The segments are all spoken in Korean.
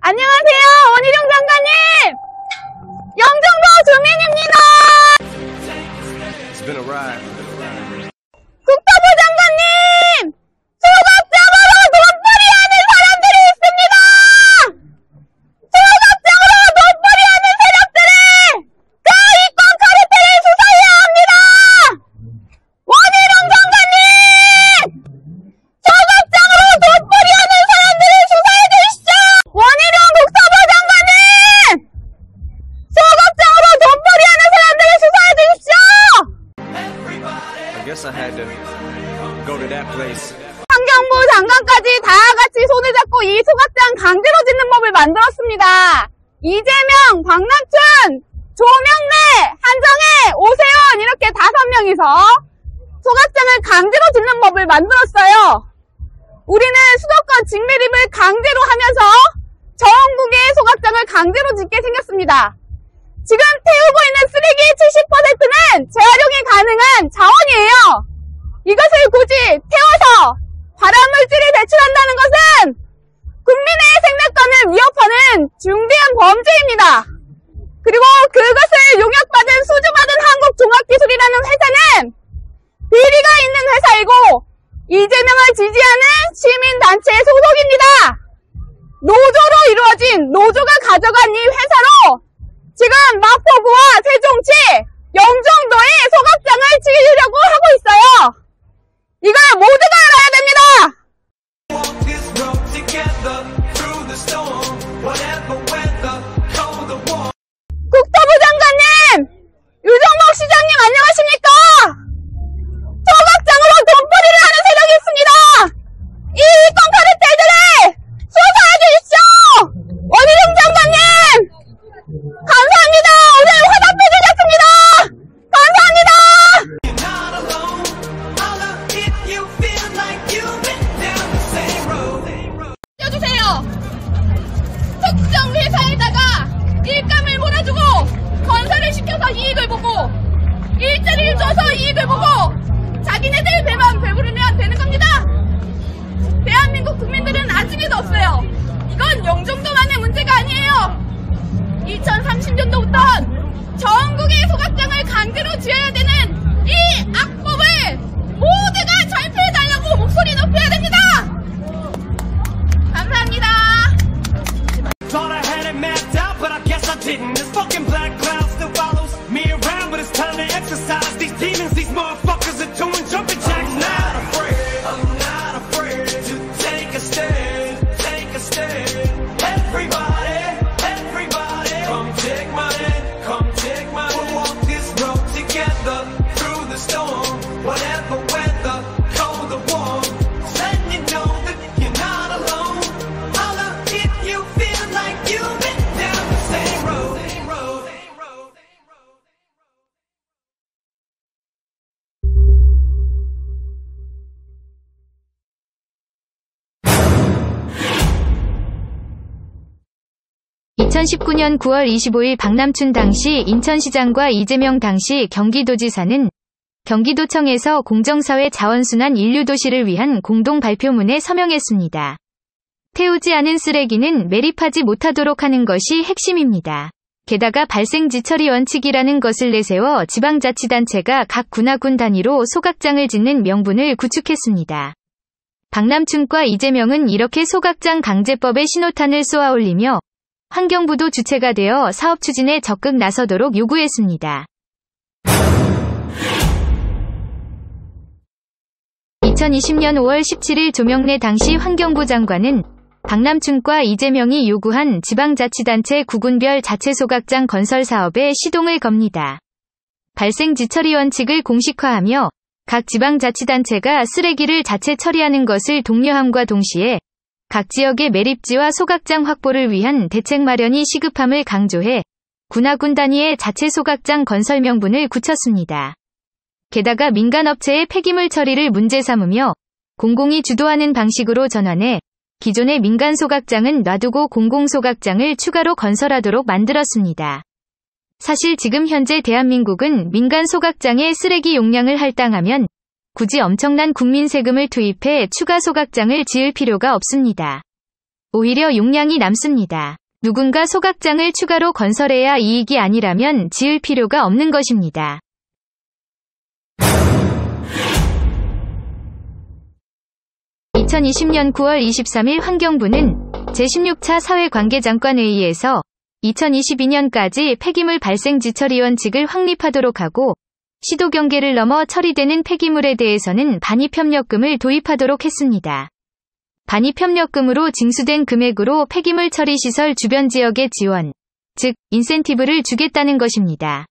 안녕하세요, 원희룡 장관님! 영종도 주민입니다! 생겼습니다. 2019년 9월 25일 박남춘 당시 인천시장과 이재명 당시 경기도지사는 경기도청에서 공정사회 자원순환 인류도시를 위한 공동 발표문에 서명했습니다. 태우지 않은 쓰레기는 매립하지 못하도록 하는 것이 핵심입니다. 게다가 발생지 처리 원칙이라는 것을 내세워 지방자치단체가 각 군하군 단위로 소각장을 짓는 명분을 구축했습니다. 박남춘과 이재명은 이렇게 소각장 강제법의 신호탄을 쏘아올리며 환경부도 주체가 되어 사업 추진에 적극 나서도록 요구했습니다. 2020년 5월 17일 조명래 당시 환경부 장관은 박남춘과 이재명이 요구한 지방자치단체 구군별 자체소각장 건설 사업에 시동을 겁니다. 발생 지처리 원칙을 공식화하며 각 지방자치단체가 쓰레기를 자체 처리하는 것을 독려함과 동시에 각 지역의 매립지와 소각장 확보를 위한 대책 마련이 시급함을 강조해 군하군 단위의 자체 소각장 건설 명분을 굳혔습니다. 게다가 민간업체의 폐기물 처리를 문제 삼으며 공공이 주도하는 방식으로 전환해 기존의 민간 소각장은 놔두고 공공 소각장을 추가로 건설하도록 만들었습니다. 사실 지금 현재 대한민국은 민간 소각장의 쓰레기 용량을 할당하면 굳이 엄청난 국민 세금을 투입해 추가 소각장을 지을 필요가 없습니다. 오히려 용량이 남습니다. 누군가 소각장을 추가로 건설해야 이익이 아니라면 지을 필요가 없는 것입니다. (2020년 9월 23일) 환경부는 제16차 사회관계장관회의에서 2022년까지 폐기물 발생 지처리 원칙을 확립하도록 하고 시도 경계를 넘어 처리되는 폐기물에 대해서는 반입협력금을 도입하도록 했습니다. 반입협력금으로 징수된 금액으로 폐기물 처리 시설 주변 지역의 지원, 즉 인센티브를 주겠다는 것입니다.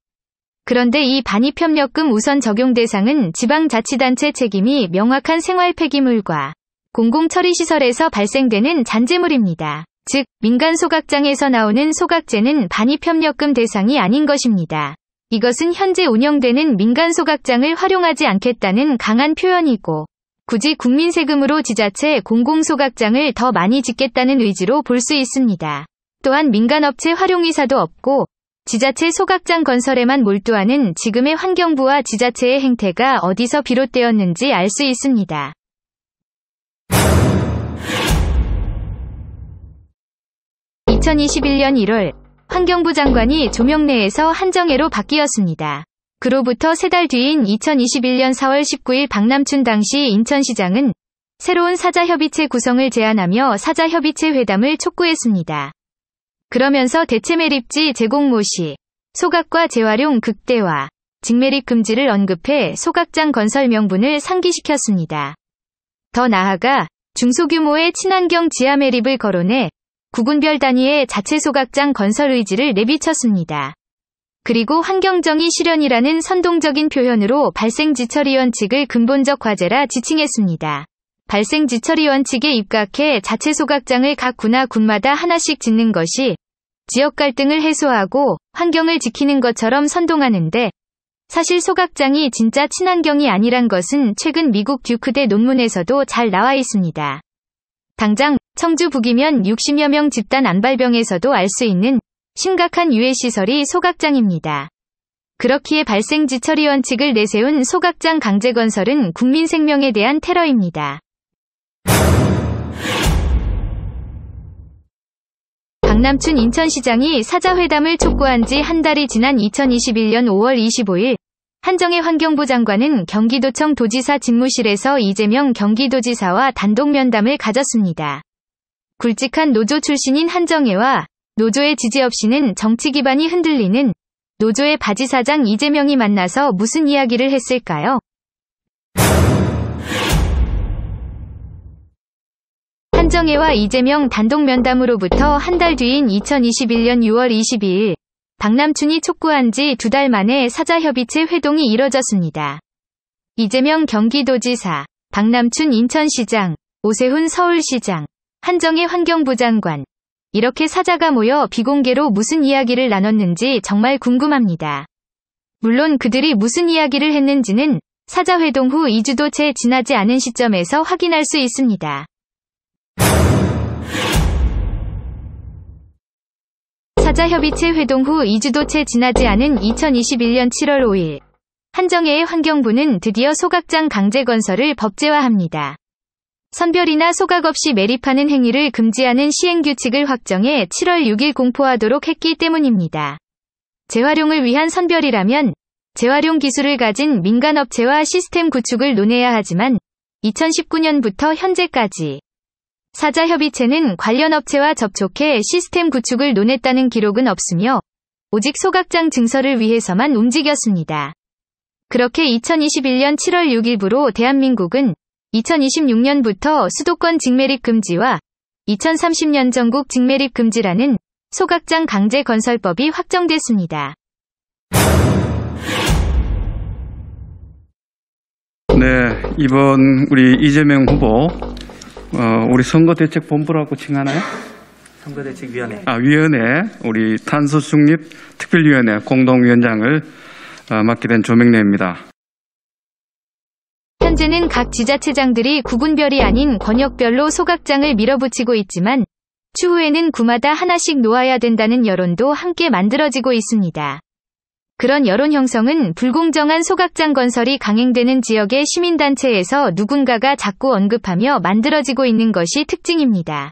그런데 이 반입협력금 우선 적용 대상은 지방자치단체 책임이 명확한 생활 폐기물과 공공처리시설에서 발생되는 잔재물입니다. 즉, 민간 소각장에서 나오는 소각재는 반입협력금 대상이 아닌 것입니다. 이것은 현재 운영되는 민간 소각장을 활용하지 않겠다는 강한 표현이고, 굳이 국민 세금으로 지자체 공공소각장을 더 많이 짓겠다는 의지로 볼 수 있습니다. 또한 민간업체 활용의사도 없고, 지자체 소각장 건설에만 몰두하는 지금의 환경부와 지자체의 행태가 어디서 비롯되었는지 알 수 있습니다. 2021년 1월 환경부 장관이 조명래에서 한정혜로 바뀌었습니다. 그로부터 세 달 뒤인 2021년 4월 19일 박남춘 당시 인천시장은 새로운 사자협의체 구성을 제안하며 사자협의체 회담을 촉구했습니다. 그러면서 대체 매립지 제공 모시, 소각과 재활용 극대화, 직매립 금지를 언급해 소각장 건설 명분을 상기시켰습니다. 더 나아가 중소규모의 친환경 지하 매립을 거론해 구군별 단위의 자체 소각장 건설 의지를 내비쳤습니다. 그리고 환경정의 실현이라는 선동적인 표현으로 발생지처리 원칙을 근본적 과제라 지칭했습니다. 발생지처리 원칙에 입각해 자체 소각장을 각 구나 군마다 하나씩 짓는 것이 지역 갈등을 해소하고 환경을 지키는 것처럼 선동하는데 사실 소각장이 진짜 친환경이 아니란 것은 최근 미국 듀크대 논문에서도 잘 나와 있습니다. 당장 청주 북이면 60여 명 집단 안발병에서도 알 수 있는 심각한 유해시설이 소각장입니다. 그렇기에 발생지 처리 원칙을 내세운 소각장 강제 건설은 국민 생명에 대한 테러입니다. 박남춘 인천시장이 사자회담을 촉구한 지 한 달이 지난 2021년 5월 25일 한정혜 환경부 장관은 경기도청 도지사 집무실에서 이재명 경기도지사와 단독 면담을 가졌습니다. 굵직한 노조 출신인 한정혜와 노조의 지지 없이는 정치 기반이 흔들리는 노조의 바지 사장 이재명이 만나서 무슨 이야기를 했을까요? 한정혜와 이재명 단독 면담으로부터 한 달 뒤인 2021년 6월 22일 박남춘이 촉구한 지 두 달 만에 사자협의체 회동이 이뤄졌습니다. 이재명 경기도지사, 박남춘 인천시장, 오세훈 서울시장, 한정혜 환경부 장관, 이렇게 사자가 모여 비공개로 무슨 이야기를 나눴는지 정말 궁금합니다. 물론 그들이 무슨 이야기를 했는지는 사자회동 후 2주도 채 지나지 않은 시점에서 확인할 수 있습니다. 사자협의체 회동 후 2주도 채 지나지 않은 2021년 7월 5일 한정혜의 환경부는 드디어 소각장 강제 건설을 법제화합니다. 선별이나 소각 없이 매립하는 행위를 금지하는 시행규칙을 확정해 7월 6일 공포하도록 했기 때문입니다. 재활용을 위한 선별이라면 재활용 기술을 가진 민간업체와 시스템 구축을 논해야 하지만 2019년부터 현재까지 사자협의체는 관련 업체와 접촉해 시스템 구축을 논했다는 기록은 없으며 오직 소각장 증설을 위해서만 움직였습니다. 그렇게 2021년 7월 6일부로 대한민국은 2026년부터 수도권 직매립 금지와 2030년 전국 직매립 금지라는 소각장 강제 건설법이 확정됐습니다. 네, 이번 우리 이재명 후보 어, 우리 선거대책본부라고 칭하나요? 선거대책위원회 아, 위원회 우리 탄소중립 특별위원회 공동위원장을 어, 맡게 된 조명래입니다. 현재는 각 지자체장들이 구군별이 아닌 권역별로 소각장을 밀어붙이고 있지만 추후에는 구마다 하나씩 놓아야 된다는 여론도 함께 만들어지고 있습니다. 그런 여론 형성은 불공정한 소각장 건설이 강행되는 지역의 시민단체에서 누군가가 자꾸 언급하며 만들어지고 있는 것이 특징입니다.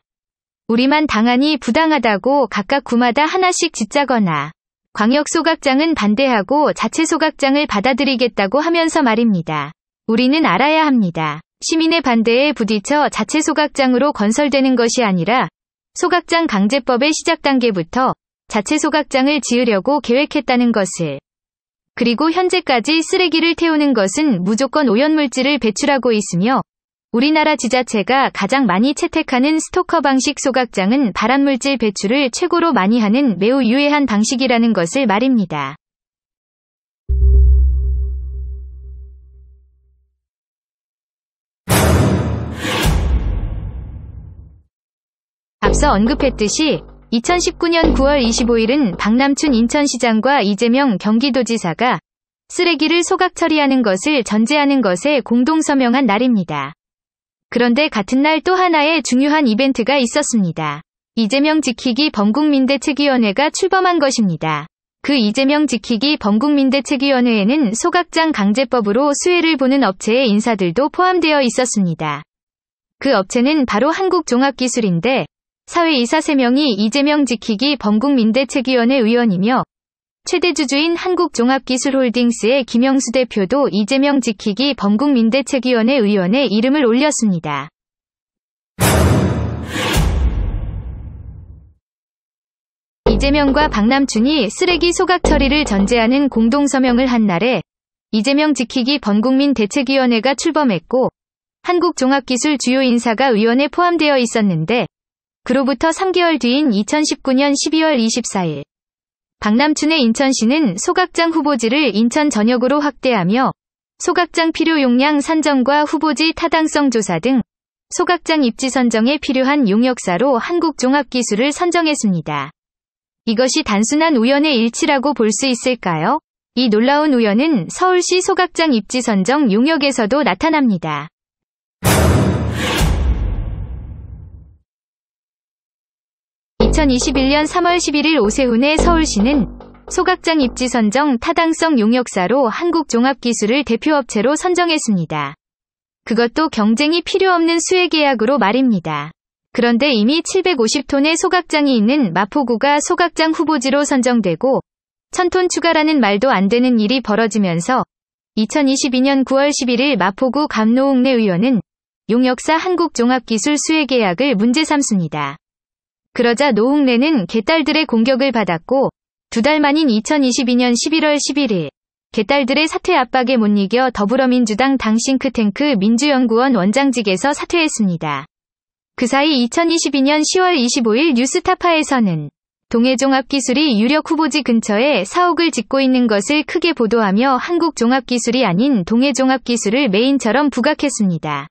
우리만 당하니 부당하다고 각각 구마다 하나씩 짓자거나 광역 소각장은 반대하고 자체 소각장을 받아들이겠다고 하면서 말입니다. 우리는 알아야 합니다. 시민의 반대에 부딪혀 자체 소각장으로 건설되는 것이 아니라 소각장 강제법의 시작 단계부터 자체 소각장을 지으려고 계획했다는 것을. 그리고 현재까지 쓰레기를 태우는 것은 무조건 오염물질을 배출하고 있으며 우리나라 지자체가 가장 많이 채택하는 스토커 방식 소각장은 발암물질 배출을 최고로 많이 하는 매우 유해한 방식이라는 것을 말입니다. 앞서 언급했듯이 2019년 9월 25일은 박남춘 인천시장과 이재명 경기도지사가 쓰레기를 소각 처리하는 것을 전제하는 것에 공동 서명한 날입니다. 그런데 같은 날 또 하나의 중요한 이벤트가 있었습니다. 이재명 지키기 범국민대책위원회가 출범한 것입니다. 그 이재명 지키기 범국민대책위원회에는 소각장 강제법으로 수혜를 보는 업체의 인사들도 포함되어 있었습니다. 그 업체는 바로 한국종합기술인데 사회 이사 3명이 이재명 지키기 범국민대책위원회 의원이며 최대 주주인 한국종합기술홀딩스의 김영수 대표도 이재명 지키기 범국민대책위원회 의원의 이름을 올렸습니다. 이재명과 박남춘이 쓰레기 소각 처리를 전제하는 공동서명을 한 날에 이재명 지키기 범국민 대책위원회가 출범했고 한국종합기술 주요 인사가 의원에 포함되어 있었는데 그로부터 3개월 뒤인 2019년 12월 24일 박남춘의 인천시는 소각장 후보지를 인천 전역으로 확대하며 소각장 필요 용량 산정과 후보지 타당성 조사 등 소각장 입지 선정에 필요한 용역사로 한국종합기술을 선정했습니다. 이것이 단순한 우연의 일치라고 볼 수 있을까요? 이 놀라운 우연은 서울시 소각장 입지 선정 용역에서도 나타납니다. (2021년 3월 11일) 오세훈의 서울시는 소각장 입지 선정 타당성 용역사로 한국종합기술을 대표업체로 선정했습니다. 그것도 경쟁이 필요 없는 수혜 계약으로 말입니다. 그런데 이미 750톤의 소각장이 있는 마포구가 소각장 후보지로 선정되고 1000톤 추가라는 말도 안 되는 일이 벌어지면서 2022년 9월 11일 마포구 감노웅래 의원은 용역사 한국종합기술 수혜계약을 문제 삼습니다. 그러자 노웅래는 개딸들의 공격을 받았고 두 달 만인 2022년 11월 11일 개딸들의 사퇴 압박에 못 이겨 더불어민주당 당 싱크탱크 민주연구원 원장직에서 사퇴했습니다. 그 사이 2022년 10월 25일 뉴스타파에서는 동해종합기술이 유력 후보지 근처에 사옥을 짓고 있는 것을 크게 보도하며 한국종합기술이 아닌 동해종합기술을 메인처럼 부각했습니다.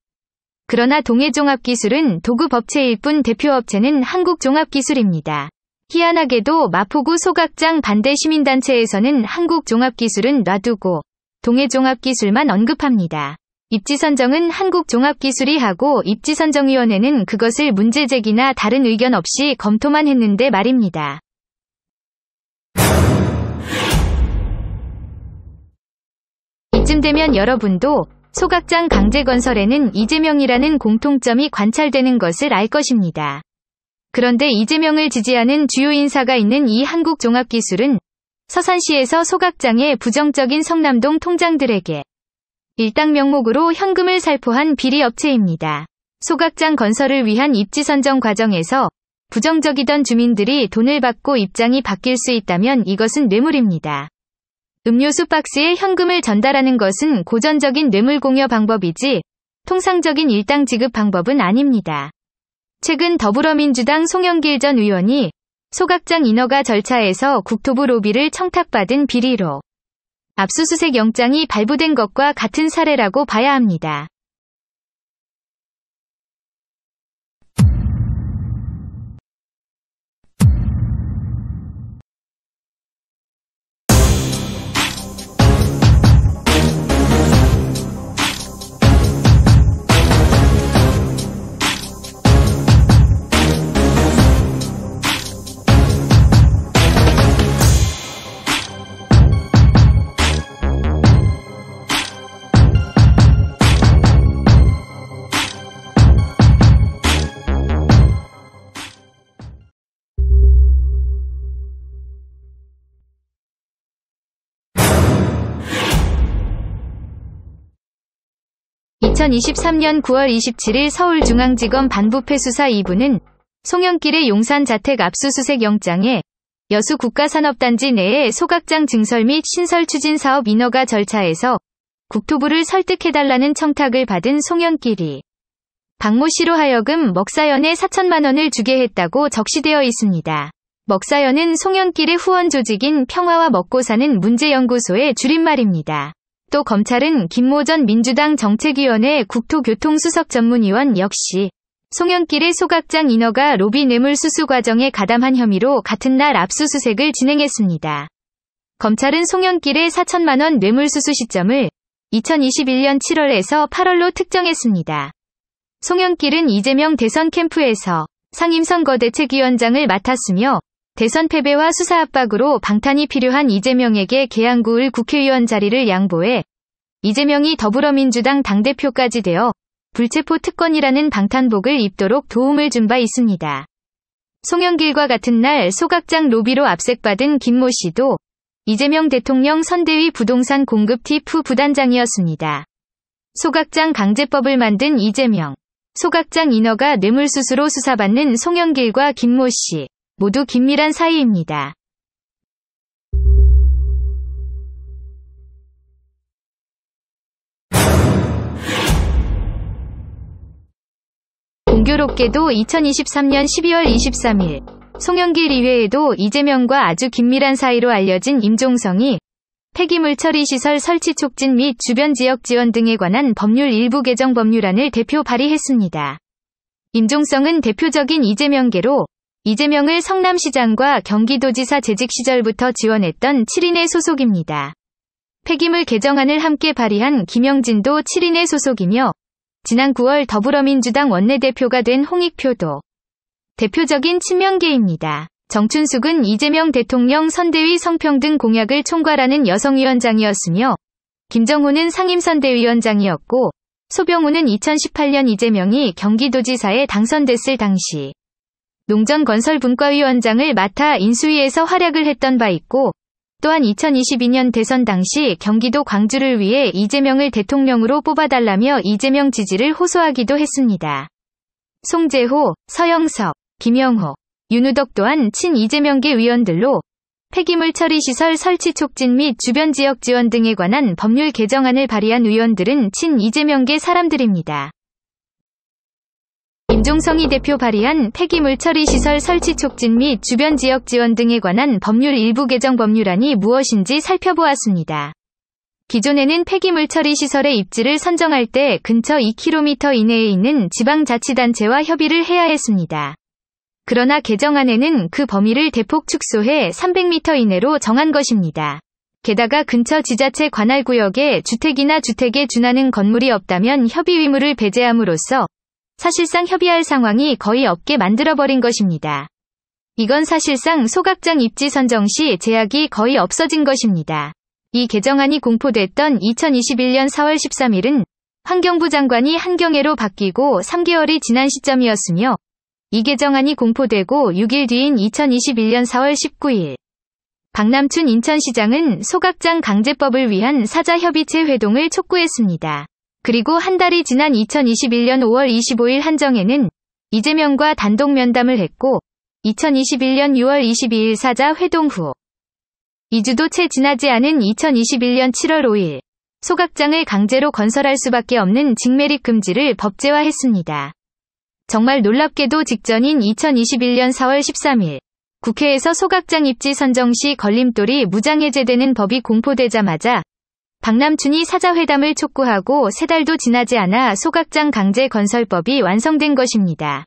그러나 동해종합기술은 도급업체일 뿐 대표업체는 한국종합기술입니다. 희한하게도 마포구 소각장 반대 시민단체에서는 한국종합기술은 놔두고 동해종합기술만 언급합니다. 입지선정은 한국종합기술이 하고 입지선정위원회는 그것을 문제제기나 다른 의견 없이 검토만 했는데 말입니다. 이쯤 되면 여러분도 소각장 강제 건설에는 이재명이라는 공통점이 관찰되는 것을 알 것입니다. 그런데 이재명을 지지하는 주요 인사가 있는 이 한국종합기술은 서산시에서 소각장의 부정적인 성남동 통장들에게 일당 명목으로 현금을 살포한 비리 업체입니다. 소각장 건설을 위한 입지 선정 과정에서 부정적이던 주민들이 돈을 받고 입장이 바뀔 수 있다면 이것은 뇌물입니다. 음료수 박스에 현금을 전달하는 것은 고전적인 뇌물 공여 방법이지 통상적인 일당 지급 방법은 아닙니다. 최근 더불어민주당 송영길 전 의원이 소각장 인허가 절차에서 국토부 로비를 청탁받은 비리로 압수수색 영장이 발부된 것과 같은 사례라고 봐야 합니다. 2023년 9월 27일 서울중앙지검 반부패 수사 2부는 송영길의 용산 자택 압수수색 영장에 여수 국가산업단지 내에 소각장 증설 및 신설 추진 사업 인허가 절차에서 국토부를 설득해달라는 청탁을 받은 송영길이 박모 씨로 하여금 먹사연에 4천만 원을 주게 했다고 적시되어 있습니다. 먹사연은 송영길의 후원 조직인 평화와 먹고 사는 문제연구소의 줄임말입니다. 또 검찰은 김모 전 민주당 정책위원회 국토교통수석 전문위원 역시 송영길의 소각장 인허가 로비 뇌물 수수 과정에 가담한 혐의로 같은 날 압수수색을 진행했습니다. 검찰은 송영길의 4천만 원 뇌물 수수 시점을 2021년 7월에서 8월로 특정했습니다. 송영길은 이재명 대선 캠프에서 상임선거대책위원장을 맡았으며 대선 패배와 수사 압박으로 방탄이 필요한 이재명에게 계양구을 국회의원 자리를 양보해 이재명이 더불어민주당 당대표까지 되어 불체포 특권이라는 방탄복을 입도록 도움을 준 바 있습니다. 송영길과 같은 날 소각장 로비로 압색받은 김모 씨도 이재명 대통령 선대위 부동산 공급 티프 부단장이었습니다. 소각장 강제법을 만든 이재명, 소각장 인허가 뇌물수수로 수사받는 송영길과 김모 씨, 모두 긴밀한 사이입니다. 공교롭게도 2023년 12월 23일 송영길 이외에도 이재명과 아주 긴밀한 사이로 알려진 임종성이 폐기물 처리 시설 설치 촉진 및 주변 지역 지원 등에 관한 법률 일부 개정 법률안을 대표 발의했습니다. 임종성은 대표적인 이재명계로 이재명을 성남시장과 경기도지사 재직 시절부터 지원했던 7인의 소속입니다. 폐기물 개정안을 함께 발의한 김영진도 7인의 소속이며 지난 9월 더불어민주당 원내대표가 된 홍익표도 대표적인 친명계입니다. 정춘숙은 이재명 대통령 선대위 성평등 공약을 총괄하는 여성위원장이었으며 김정호는 상임선대위원장이었고 소병우는 2018년 이재명이 경기도지사에 당선됐을 당시 농전건설분과위원장을 맡아 인수위에서 활약을 했던 바 있고 또한 2022년 대선 당시 경기도 광주를 위해 이재명을 대통령으로 뽑아달라며 이재명 지지를 호소하기도 했습니다. 송재호, 서영석, 김영호, 윤우덕 또한 친 이재명계 위원들로 폐기물 처리 시설 설치 촉진 및 주변 지역 지원 등에 관한 법률 개정안을 발의한 의원들은 친 이재명계 사람들입니다. 임종성이 대표 발의한 폐기물 처리 시설 설치 촉진 및 주변 지역 지원 등에 관한 법률 일부 개정 법률안이 무엇인지 살펴보았습니다. 기존에는 폐기물 처리 시설의 입지를 선정할 때 근처 2km 이내에 있는 지방자치단체와 협의를 해야 했습니다. 그러나 개정안에는 그 범위를 대폭 축소해 300m 이내로 정한 것입니다. 게다가 근처 지자체 관할 구역에 주택이나 주택에 준하는 건물이 없다면 협의 의무를 배제함으로써 사실상 협의할 상황이 거의 없게 만들어버린 것입니다. 이건 사실상 소각장 입지 선정 시 제약이 거의 없어진 것입니다. 이 개정안이 공포됐던 2021년 4월 13일은 환경부 장관이 한경애로 바뀌고 3개월이 지난 시점이었으며 이 개정안이 공포되고 6일 뒤인 2021년 4월 19일 박남춘 인천시장은 소각장 강제법을 위한 사자협의체 회동을 촉구했습니다. 그리고 한 달이 지난 2021년 5월 25일 한정에는 이재명과 단독 면담을 했고 2021년 6월 22일 사자 회동 후 2주도 채 지나지 않은 2021년 7월 5일 소각장을 강제로 건설할 수밖에 없는 직매립 금지를 법제화했습니다. 정말 놀랍게도 직전인 2021년 4월 13일 국회에서 소각장 입지 선정 시 걸림돌이 무장해제되는 법이 공포되자마자 박남춘이 사자회담을 촉구하고 세 달도 지나지 않아 소각장 강제 건설법이 완성된 것입니다.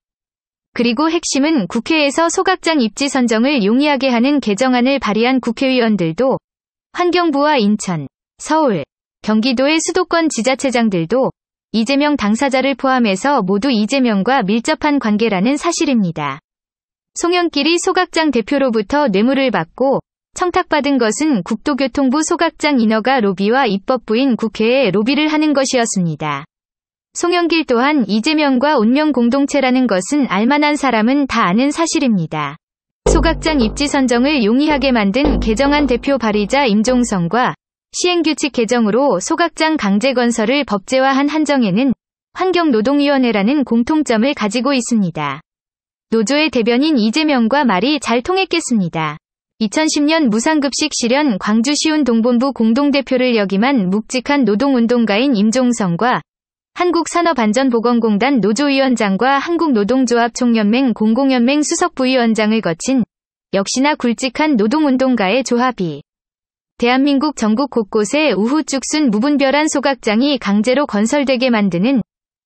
그리고 핵심은 국회에서 소각장 입지 선정을 용이하게 하는 개정안을 발의한 국회의원들도 환경부와 인천, 서울, 경기도의 수도권 지자체장들도 이재명 당사자를 포함해서 모두 이재명과 밀접한 관계라는 사실입니다. 송영길이 소각장 대표로부터 뇌물을 받고 청탁받은 것은 국토교통부 소각장 인허가 로비와 입법부인 국회에 로비를 하는 것이었습니다. 송영길 또한 이재명과 운명 공동체라는 것은 알만한 사람은 다 아는 사실입니다. 소각장 입지 선정을 용이하게 만든 개정안 대표 발의자 임종성과 시행규칙 개정으로 소각장 강제 건설을 법제화한 한정에는 환경노동위원회라는 공통점을 가지고 있습니다. 노조의 대변인 이재명과 말이 잘 통했겠습니다. 2010년 무상급식 실현 광주시운 동본부 공동대표를 역임한 묵직한 노동운동가인 임종성과 한국산업안전보건공단 노조위원장과 한국노동조합 총연맹 공공연맹 수석부위원장을 거친 역시나 굵직한 노동운동가의 조합이 대한민국 전국 곳곳에 우후죽순 무분별한 소각장이 강제로 건설되게 만드는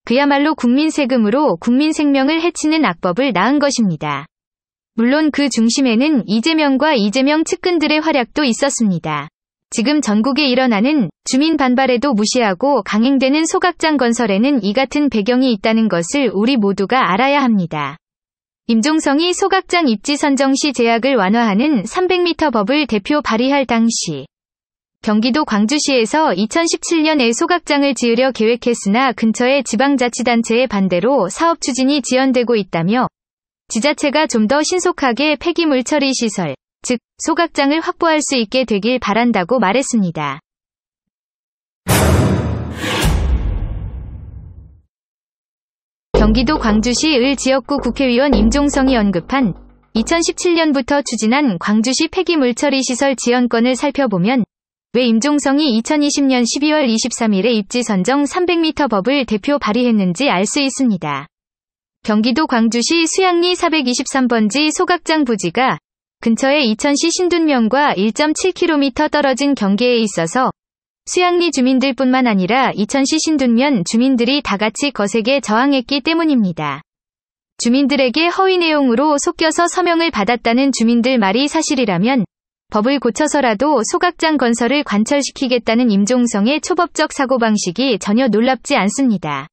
그야말로 국민 세금으로 국민 생명을 해치는 악법을 낳은 것입니다. 물론 그 중심에는 이재명과 이재명 측근들의 활약도 있었습니다. 지금 전국에 일어나는 주민 반발에도 무시하고 강행되는 소각장 건설에는 이 같은 배경이 있다는 것을 우리 모두가 알아야 합니다. 임종성이 소각장 입지 선정 시 제약을 완화하는 300m 법을 대표 발의할 당시 경기도 광주시에서 2017년에 소각장을 지으려 계획했으나 근처의 지방자치단체의 반대로 사업 추진이 지연되고 있다며 지자체가 좀 더 신속하게 폐기물 처리 시설, 즉 소각장을 확보할 수 있게 되길 바란다고 말했습니다. 경기도 광주시 을 지역구 국회의원 임종성이 언급한 2017년부터 추진한 광주시 폐기물 처리 시설 지원건을 살펴보면 왜 임종성이 2020년 12월 23일에 입지 선정 300m 법을 대표 발의했는지 알 수 있습니다. 경기도 광주시 수양리 423번지 소각장 부지가 근처에 이천시 신둔면과 1.7km 떨어진 경계에 있어서 수양리 주민들뿐만 아니라 이천시 신둔면 주민들이 다 같이 거세게 저항했기 때문입니다. 주민들에게 허위 내용으로 속여서 서명을 받았다는 주민들 말이 사실이라면 법을 고쳐서라도 소각장 건설을 관철시키겠다는 임종성의 초법적 사고방식이 전혀 놀랍지 않습니다.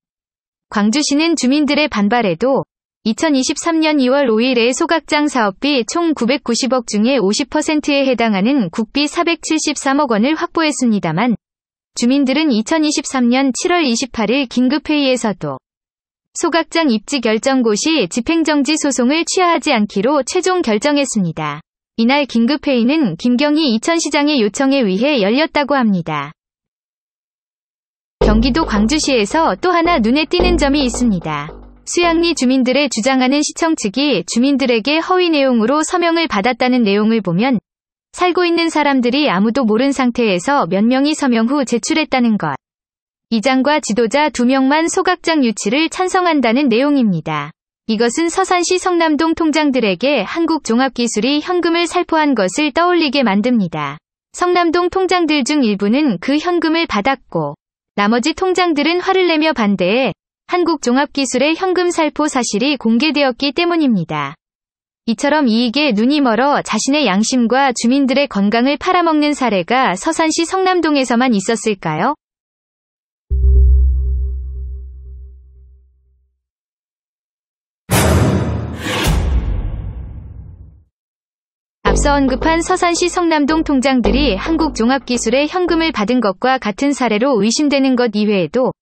광주시는 주민들의 반발에도 2023년 2월 5일에 소각장 사업비 총 990억 중에 50%에 해당하는 국비 473억 원을 확보했습니다만 주민들은 2023년 7월 28일 긴급회의에서도 소각장 입지 결정고 시 집행정지 소송을 취하하지 않기로 최종 결정했습니다. 이날 긴급회의는 김경희 이천시장의 요청에 의해 열렸다고 합니다. 경기도 광주시에서 또 하나 눈에 띄는 점이 있습니다. 수양리 주민들의 주장하는 시청 측이 주민들에게 허위 내용으로 서명을 받았다는 내용을 보면 살고 있는 사람들이 아무도 모른 상태에서 몇 명이 서명 후 제출했다는 것. 이장과 지도자 두 명만 소각장 유치를 찬성한다는 내용입니다. 이것은 서산시 성남동 통장들에게 한국종합기술이 현금을 살포한 것을 떠올리게 만듭니다. 성남동 통장들 중 일부는 그 현금을 받았고 나머지 통장들은 화를 내며 반대해 한국종합기술의 현금 살포 사실이 공개되었기 때문입니다. 이처럼 이익에 눈이 멀어 자신의 양심과 주민들의 건강을 팔아먹는 사례가 서산시 성남동에서만 있었을까요? 앞서 언급한 서산시 성남동 통장들이 한국종합기술의 현금을 받은 것과 같은 사례로 의심되는 것 이외에도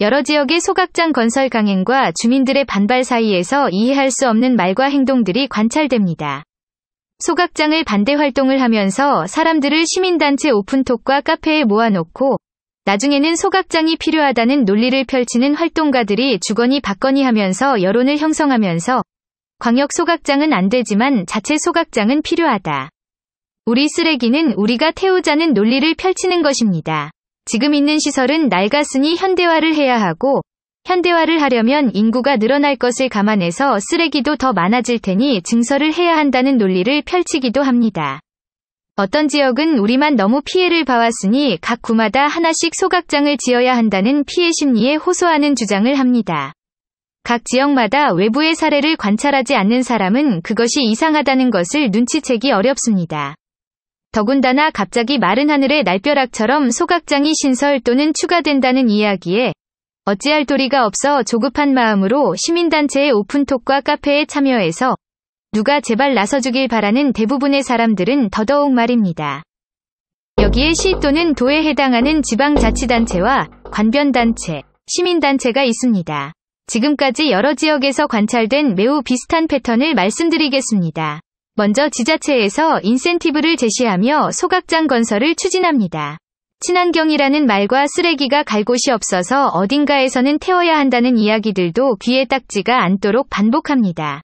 여러 지역의 소각장 건설 강행과 주민들의 반발 사이에서 이해할 수 없는 말과 행동들이 관찰됩니다. 소각장을 반대 활동을 하면서 사람들을 시민단체 오픈톡과 카페에 모아놓고 나중에는 소각장이 필요하다는 논리를 펼치는 활동가들이 주거니 받거니 하면서 여론을 형성하면서 광역 소각장은 안 되지만 자체 소각장은 필요하다. 우리 쓰레기는 우리가 태우자는 논리를 펼치는 것입니다. 지금 있는 시설은 낡았으니 현대화를 해야 하고, 현대화를 하려면 인구가 늘어날 것을 감안해서 쓰레기도 더 많아질 테니 증설을 해야 한다는 논리를 펼치기도 합니다. 어떤 지역은 우리만 너무 피해를 봐왔으니 각 구마다 하나씩 소각장을 지어야 한다는 피해 심리에 호소하는 주장을 합니다. 각 지역마다 외부의 사례를 관찰하지 않는 사람은 그것이 이상하다는 것을 눈치채기 어렵습니다. 더군다나 갑자기 마른 하늘의 날벼락처럼 소각장이 신설 또는 추가된다는 이야기에 어찌할 도리가 없어 조급한 마음으로 시민단체의 오픈톡과 카페에 참여해서 누가 제발 나서주길 바라는 대부분의 사람들은 더더욱 말입니다. 여기에 시 또는 도에 해당하는 지방자치단체와 관변단체, 시민단체가 있습니다. 지금까지 여러 지역에서 관찰된 매우 비슷한 패턴을 말씀드리겠습니다. 먼저 지자체에서 인센티브를 제시하며 소각장 건설을 추진합니다. 친환경이라는 말과 쓰레기가 갈 곳이 없어서 어딘가에서는 태워야 한다는 이야기들도 귀에 딱지가 않도록 반복합니다.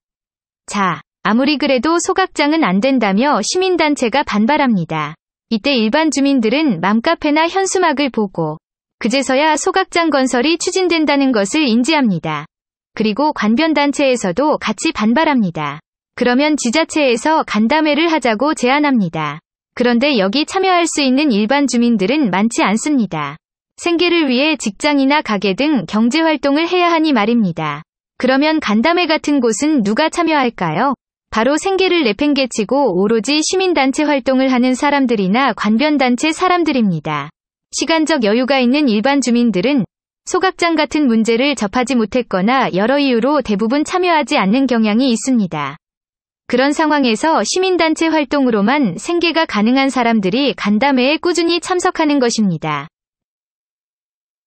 자, 아무리 그래도 소각장은 안 된다며 시민단체가 반발합니다. 이때 일반 주민들은 맘카페나 현수막을 보고 그제서야 소각장 건설이 추진된다는 것을 인지합니다. 그리고 관변단체에서도 같이 반발합니다. 그러면 지자체에서 간담회를 하자고 제안합니다. 그런데 여기 참여할 수 있는 일반 주민들은 많지 않습니다. 생계를 위해 직장이나 가게 등 경제활동을 해야 하니 말입니다. 그러면 간담회 같은 곳은 누가 참여할까요? 바로 생계를 내팽개치고 오로지 시민단체 활동을 하는 사람들이나 관변단체 사람들입니다. 시간적 여유가 있는 일반 주민들은 소각장 같은 문제를 접하지 못했거나 여러 이유로 대부분 참여하지 않는 경향이 있습니다. 그런 상황에서 시민단체 활동으로만 생계가 가능한 사람들이 간담회에 꾸준히 참석하는 것입니다.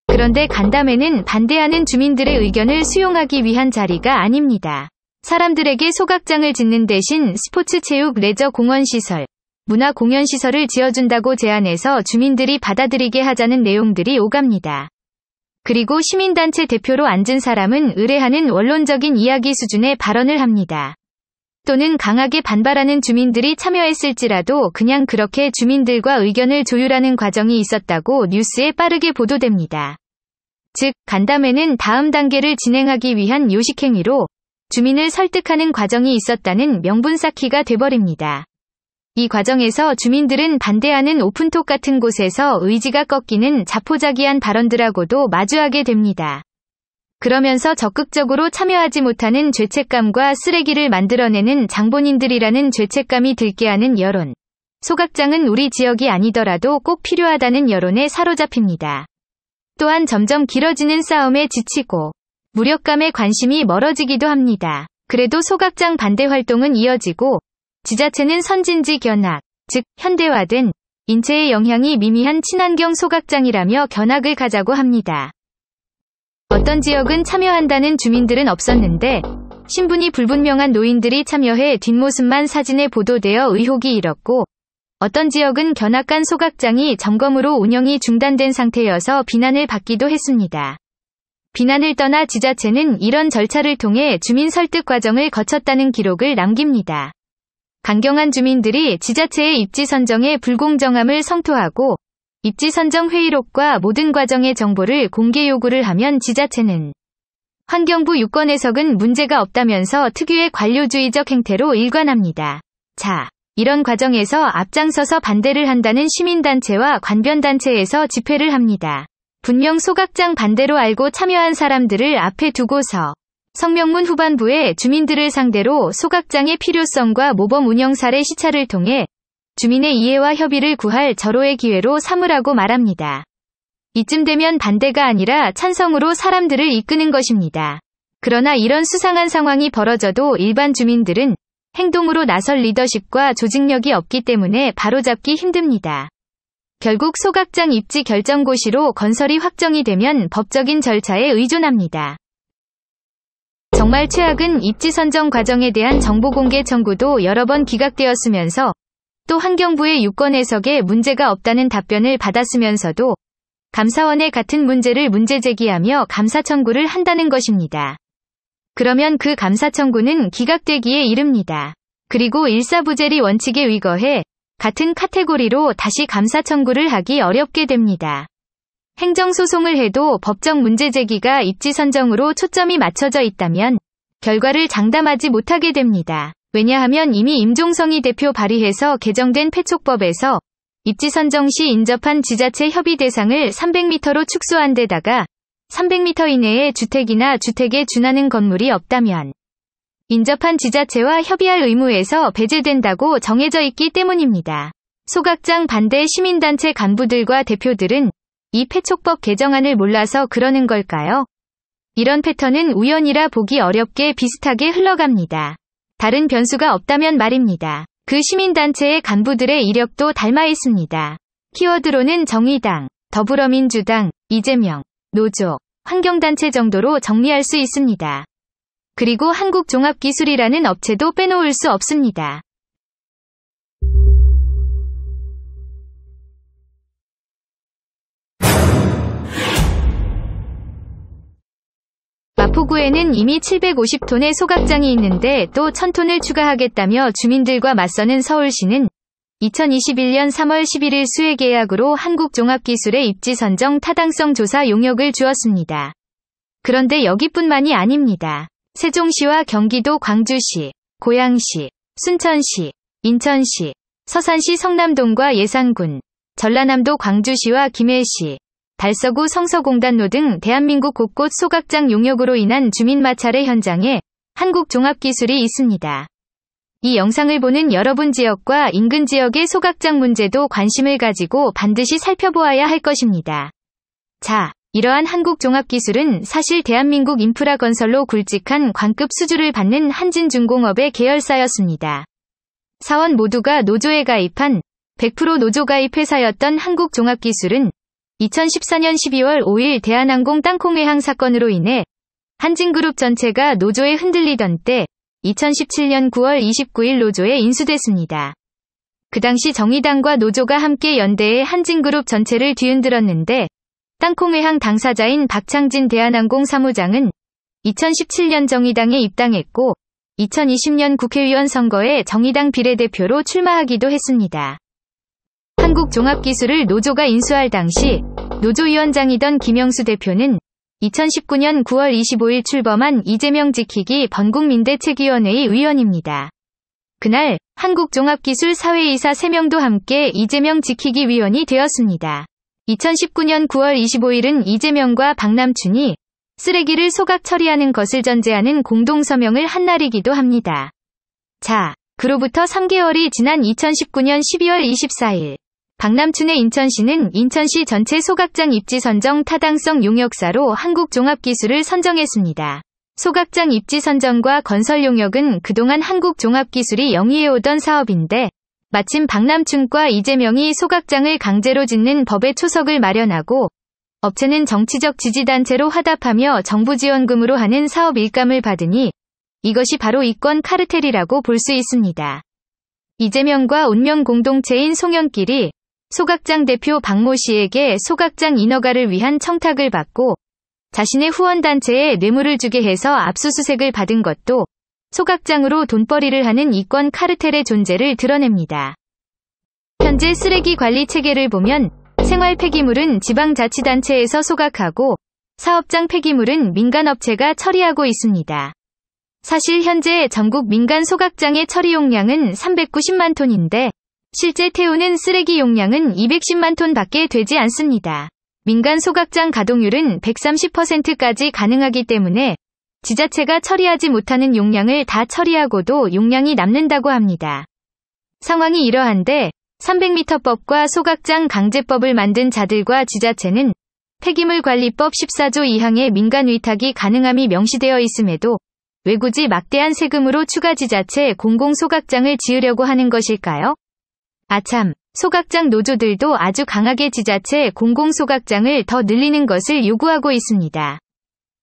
그런데 간담회는 반대하는 주민들의 의견을 수용하기 위한 자리가 아닙니다. 사람들에게 소각장을 짓는 대신 스포츠 체육 레저 공원 시설, 문화 공연 시설을 지어준다고 제안해서 주민들이 받아들이게 하자는 내용들이 오갑니다. 그리고 시민단체 대표로 앉은 사람은 의뢰하는 원론적인 이야기 수준의 발언을 합니다. 또는 강하게 반발하는 주민들이 참여했을지라도 그냥 그렇게 주민들과 의견을 조율하는 과정이 있었다고 뉴스에 빠르게 보도됩니다. 즉, 간담회는 다음 단계를 진행하기 위한 요식행위로 주민을 설득하는 과정이 있었다는 명분 쌓기가 돼버립니다. 이 과정에서 주민들은 반대하는 오픈톡 같은 곳에서 의지가 꺾이는 자포자기한 발언들하고도 마주하게 됩니다. 그러면서 적극적으로 참여하지 못하는 죄책감과 쓰레기를 만들어내는 장본인들이라는 죄책감이 들게 하는 여론. 소각장은 우리 지역이 아니더라도 꼭 필요하다는 여론에 사로잡힙니다. 또한 점점 길어지는 싸움에 지치고 무력감에 관심이 멀어지기도 합니다. 그래도 소각장 반대 활동은 이어지고 지자체는 선진지 견학, 즉 현대화된 인체의 영향이 미미한 친환경 소각장이라며 견학을 가자고 합니다. 어떤 지역은 참여한다는 주민들은 없었는데 신분이 불분명한 노인들이 참여해 뒷모습만 사진에 보도되어 의혹이 일었고 어떤 지역은 견학간 소각장이 점검으로 운영이 중단된 상태여서 비난을 받기도 했습니다. 비난을 떠나 지자체는 이런 절차를 통해 주민 설득 과정을 거쳤다는 기록을 남깁니다. 강경한 주민들이 지자체의 입지 선정에 불공정함을 성토하고 입지 선정 회의록과 모든 과정의 정보를 공개 요구를 하면 지자체는 환경부 유권 해석은 문제가 없다면서 특유의 관료주의적 행태로 일관합니다. 자, 이런 과정에서 앞장서서 반대를 한다는 시민단체와 관변단체에서 집회를 합니다. 분명 소각장 반대로 알고 참여한 사람들을 앞에 두고서 성명문 후반부에 주민들을 상대로 소각장의 필요성과 모범 운영 사례 시찰을 통해 주민의 이해와 협의를 구할 절호의 기회로 삼으라고 말합니다. 이쯤 되면 반대가 아니라 찬성으로 사람들을 이끄는 것입니다. 그러나 이런 수상한 상황이 벌어져도 일반 주민들은 행동으로 나설 리더십과 조직력이 없기 때문에 바로잡기 힘듭니다. 결국 소각장 입지 결정고시로 건설이 확정이 되면 법적인 절차에 의존합니다. 정말 최악은 입지 선정 과정에 대한 정보 공개 청구도 여러 번 기각되었으면서 또 환경부의 유권 해석에 문제가 없다는 답변을 받았으면서도 감사원에 같은 문제를 문제 제기하며 감사 청구를 한다는 것입니다. 그러면 그 감사 청구는 기각되기에 이릅니다. 그리고 일사부재리 원칙에 위거해 같은 카테고리로 다시 감사 청구를 하기 어렵게 됩니다. 행정소송을 해도 법적 문제 제기가 입지 선정으로 초점이 맞춰져 있다면 결과를 장담하지 못하게 됩니다. 왜냐하면 이미 임종성이 대표 발의해서 개정된 폐촉법에서 입지 선정 시 인접한 지자체 협의 대상을 300m로 축소한 데다가 300m 이내에 주택이나 주택에 준하는 건물이 없다면 인접한 지자체와 협의할 의무에서 배제된다고 정해져 있기 때문입니다. 소각장 반대 시민단체 간부들과 대표들은 이 폐촉법 개정안을 몰라서 그러는 걸까요? 이런 패턴은 우연이라 보기 어렵게 비슷하게 흘러갑니다. 다른 변수가 없다면 말입니다. 그 시민단체의 간부들의 이력도 닮아 있습니다. 키워드로는 정의당, 더불어민주당, 이재명, 노조, 환경단체 정도로 정리할 수 있습니다. 그리고 한국종합기술이라는 업체도 빼놓을 수 없습니다. 마포구에는 이미 750톤의 소각장이 있는데 또 1000톤을 추가하겠다며 주민들과 맞서는 서울시는 2021년 3월 11일 수의 계약으로 한국종합기술의 입지 선정 타당성 조사 용역을 주었습니다. 그런데 여기뿐만이 아닙니다. 세종시와 경기도 광주시, 고양시, 순천시, 인천시, 서산시 성남동과 예산군, 전라남도 광주시와 김해시, 달서구 성서공단로 등 대한민국 곳곳 소각장 용역으로 인한 주민 마찰의 현장에 한국종합기술이 있습니다. 이 영상을 보는 여러분 지역과 인근 지역의 소각장 문제도 관심을 가지고 반드시 살펴보아야 할 것입니다. 자, 이러한 한국종합기술은 사실 대한민국 인프라 건설로 굵직한 관급 수주를 받는 한진중공업의 계열사였습니다. 사원 모두가 노조에 가입한 100% 노조 가입 회사였던 한국종합기술은 2014년 12월 5일 대한항공 땅콩 회항 사건으로 인해 한진그룹 전체가 노조에 흔들리던 때 2017년 9월 29일 노조에 인수됐습니다. 그 당시 정의당과 노조가 함께 연대해 한진그룹 전체를 뒤흔들었는데 땅콩회항 당사자인 박창진 대한항공 사무장은 2017년 정의당에 입당했고 2020년 국회의원 선거에 정의당 비례대표로 출마하기도 했습니다. 한국종합기술을 노조가 인수할 당시 노조위원장이던 김영수 대표는 2019년 9월 25일 출범한 이재명 지키기 번국민대책위원회의 의원입니다. 그날 한국종합기술 사회이사 3명도 함께 이재명 지키기 위원이 되었습니다. 2019년 9월 25일은 이재명과 박남춘이 쓰레기를 소각 처리하는 것을 전제하는 공동서명을 한 날이기도 합니다. 자, 그로부터 3개월이 지난 2019년 12월 24일 박남춘의 인천시는 인천시 전체 소각장 입지 선정 타당성 용역사로 한국종합기술을 선정했습니다. 소각장 입지 선정과 건설 용역은 그동안 한국종합기술이 영위해오던 사업인데 마침 박남춘과 이재명이 소각장을 강제로 짓는 법의 초석을 마련하고 업체는 정치적 지지단체로 화답하며 정부 지원금으로 하는 사업 일감을 받으니 이것이 바로 이권 카르텔이라고 볼 수 있습니다. 이재명과 운명 공동체인 송영길이 소각장 대표 박모 씨에게 소각장 인허가를 위한 청탁을 받고 자신의 후원단체에 뇌물을 주게 해서 압수수색을 받은 것도 소각장으로 돈벌이를 하는 이권 카르텔의 존재를 드러냅니다. 현재 쓰레기 관리 체계를 보면 생활 폐기물은 지방자치단체에서 소각하고 사업장 폐기물은 민간업체가 처리하고 있습니다. 사실 현재 전국 민간 소각장의 처리 용량은 390만 톤인데 실제 태우는 쓰레기 용량은 210만 톤 밖에 되지 않습니다. 민간 소각장 가동률은 130%까지 가능하기 때문에 지자체가 처리하지 못하는 용량을 다 처리하고도 용량이 남는다고 합니다. 상황이 이러한데 300m법과 소각장 강제법을 만든 자들과 지자체는 폐기물 관리법 14조 2항의 민간 위탁이 가능함이 명시되어 있음에도 왜 굳이 막대한 세금으로 추가 지자체 공공 소각장을 지으려고 하는 것일까요? 아참, 소각장 노조들도 아주 강하게 지자체 공공소각장을 더 늘리는 것을 요구하고 있습니다.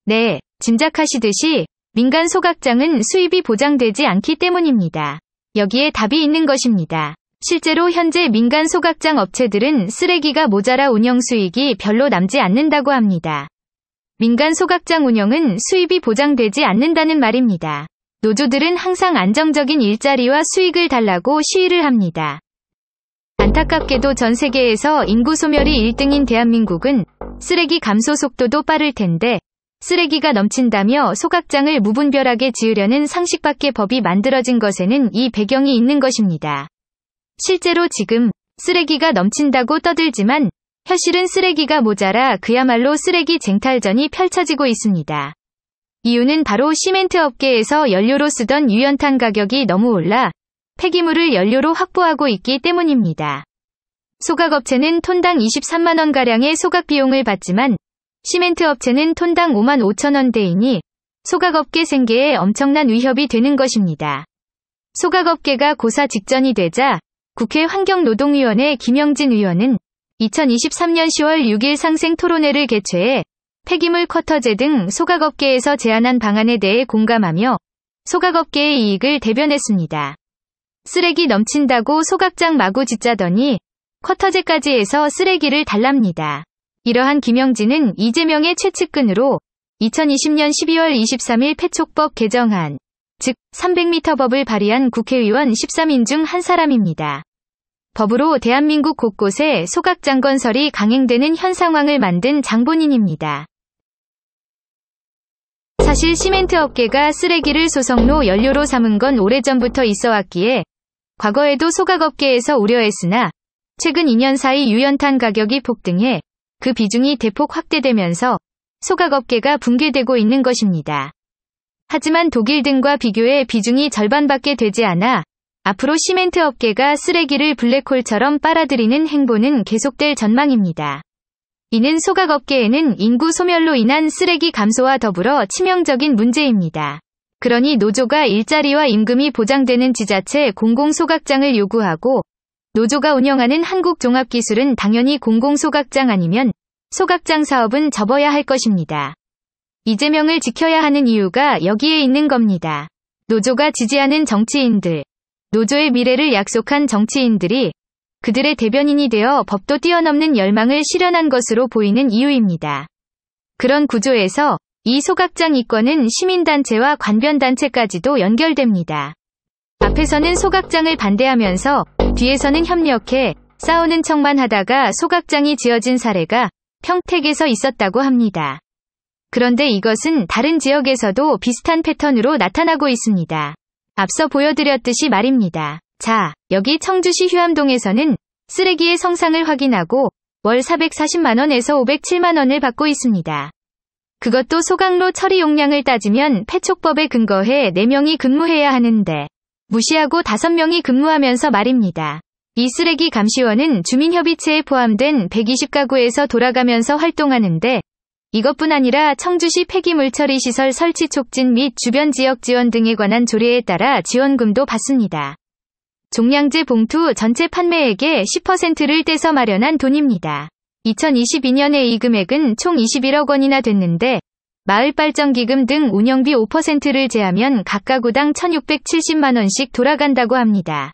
네, 짐작하시듯이 민간 소각장은 수입이 보장되지 않기 때문입니다. 여기에 답이 있는 것입니다. 실제로 현재 민간 소각장 업체들은 쓰레기가 모자라 운영 수익이 별로 남지 않는다고 합니다. 민간 소각장 운영은 수입이 보장되지 않는다는 말입니다. 노조들은 항상 안정적인 일자리와 수익을 달라고 시위를 합니다. 안타깝게도 전 세계에서 인구 소멸이 1등인 대한민국은 쓰레기 감소 속도도 빠를 텐데 쓰레기가 넘친다며 소각장을 무분별하게 지으려는 상식 밖의 법이 만들어진 것에는 이 배경이 있는 것입니다. 실제로 지금 쓰레기가 넘친다고 떠들지만 현실은 쓰레기가 모자라 그야말로 쓰레기 쟁탈전이 펼쳐지고 있습니다. 이유는 바로 시멘트 업계에서 연료로 쓰던 유연탄 가격이 너무 올라 폐기물을 연료로 확보하고 있기 때문입니다. 소각업체는 톤당 23만원가량의 소각 비용을 받지만 시멘트 업체는 톤당 5만 5천원대이니 소각업계 생계에 엄청난 위협이 되는 것입니다. 소각업계가 고사 직전이 되자 국회 환경노동위원회 김영진 의원은 2023년 10월 6일 상생 토론회를 개최해 폐기물 커터제 등 소각업계에서 제안한 방안에 대해 공감하며 소각업계의 이익을 대변했습니다. 쓰레기 넘친다고 소각장 마구 짓자더니 커터제까지 해서 쓰레기를 달랍니다. 이러한 김영진은 이재명의 최측근으로 2020년 12월 23일 폐촉법 개정안, 즉 300m 법을 발의한 국회의원 13인 중 한 사람입니다. 법으로 대한민국 곳곳에 소각장 건설이 강행되는 현 상황을 만든 장본인입니다. 사실 시멘트 업계가 쓰레기를 소성로 연료로 삼은 건 오래전부터 있어 왔기에 과거에도 소각업계에서 우려했으나 최근 2년 사이 유연탄 가격이 폭등해 그 비중이 대폭 확대되면서 소각업계가 붕괴되고 있는 것입니다. 하지만 독일 등과 비교해 비중이 절반밖에 되지 않아 앞으로 시멘트 업계가 쓰레기를 블랙홀처럼 빨아들이는 행보는 계속될 전망입니다. 이는 소각업계에는 인구 소멸로 인한 쓰레기 감소와 더불어 치명적인 문제입니다. 그러니 노조가 일자리와 임금이 보장되는 지자체 공공소각장을 요구하고 노조가 운영하는 한국종합기술은 당연히 공공소각장 아니면 소각장 사업은 접어야 할 것입니다. 이재명을 지켜야 하는 이유가 여기에 있는 겁니다. 노조가 지지하는 정치인들, 노조의 미래를 약속한 정치인들이 그들의 대변인이 되어 법도 뛰어넘는 열망을 실현한 것으로 보이는 이유입니다. 그런 구조에서 이 소각장 이권은 시민단체와 관변단체까지도 연결됩니다. 앞에서는 소각장을 반대하면서 뒤에서는 협력해 싸우는 척만 하다가 소각장이 지어진 사례가 평택에서 있었다고 합니다. 그런데 이것은 다른 지역에서도 비슷한 패턴으로 나타나고 있습니다. 앞서 보여드렸듯이 말입니다. 자, 여기 청주시 휴암동에서는 쓰레기의 성상을 확인하고 월 440만원에서 507만원을 받고 있습니다. 그것도 소각로 처리 용량을 따지면 폐촉법에 근거해 4명이 근무해야 하는데 무시하고 5명이 근무하면서 말입니다. 이 쓰레기 감시원은 주민협의체에 포함된 120가구에서 돌아가면서 활동하는데 이것뿐 아니라 청주시 폐기물 처리 시설 설치 촉진 및 주변 지역 지원 등에 관한 조례에 따라 지원금도 받습니다. 종량제 봉투 전체 판매액의 10%를 떼서 마련한 돈입니다. 2022년에 이 금액은 총 21억 원이나 됐는데 마을발전기금 등 운영비 5%를 제하면 각 가구당 1670만 원씩 돌아간다고 합니다.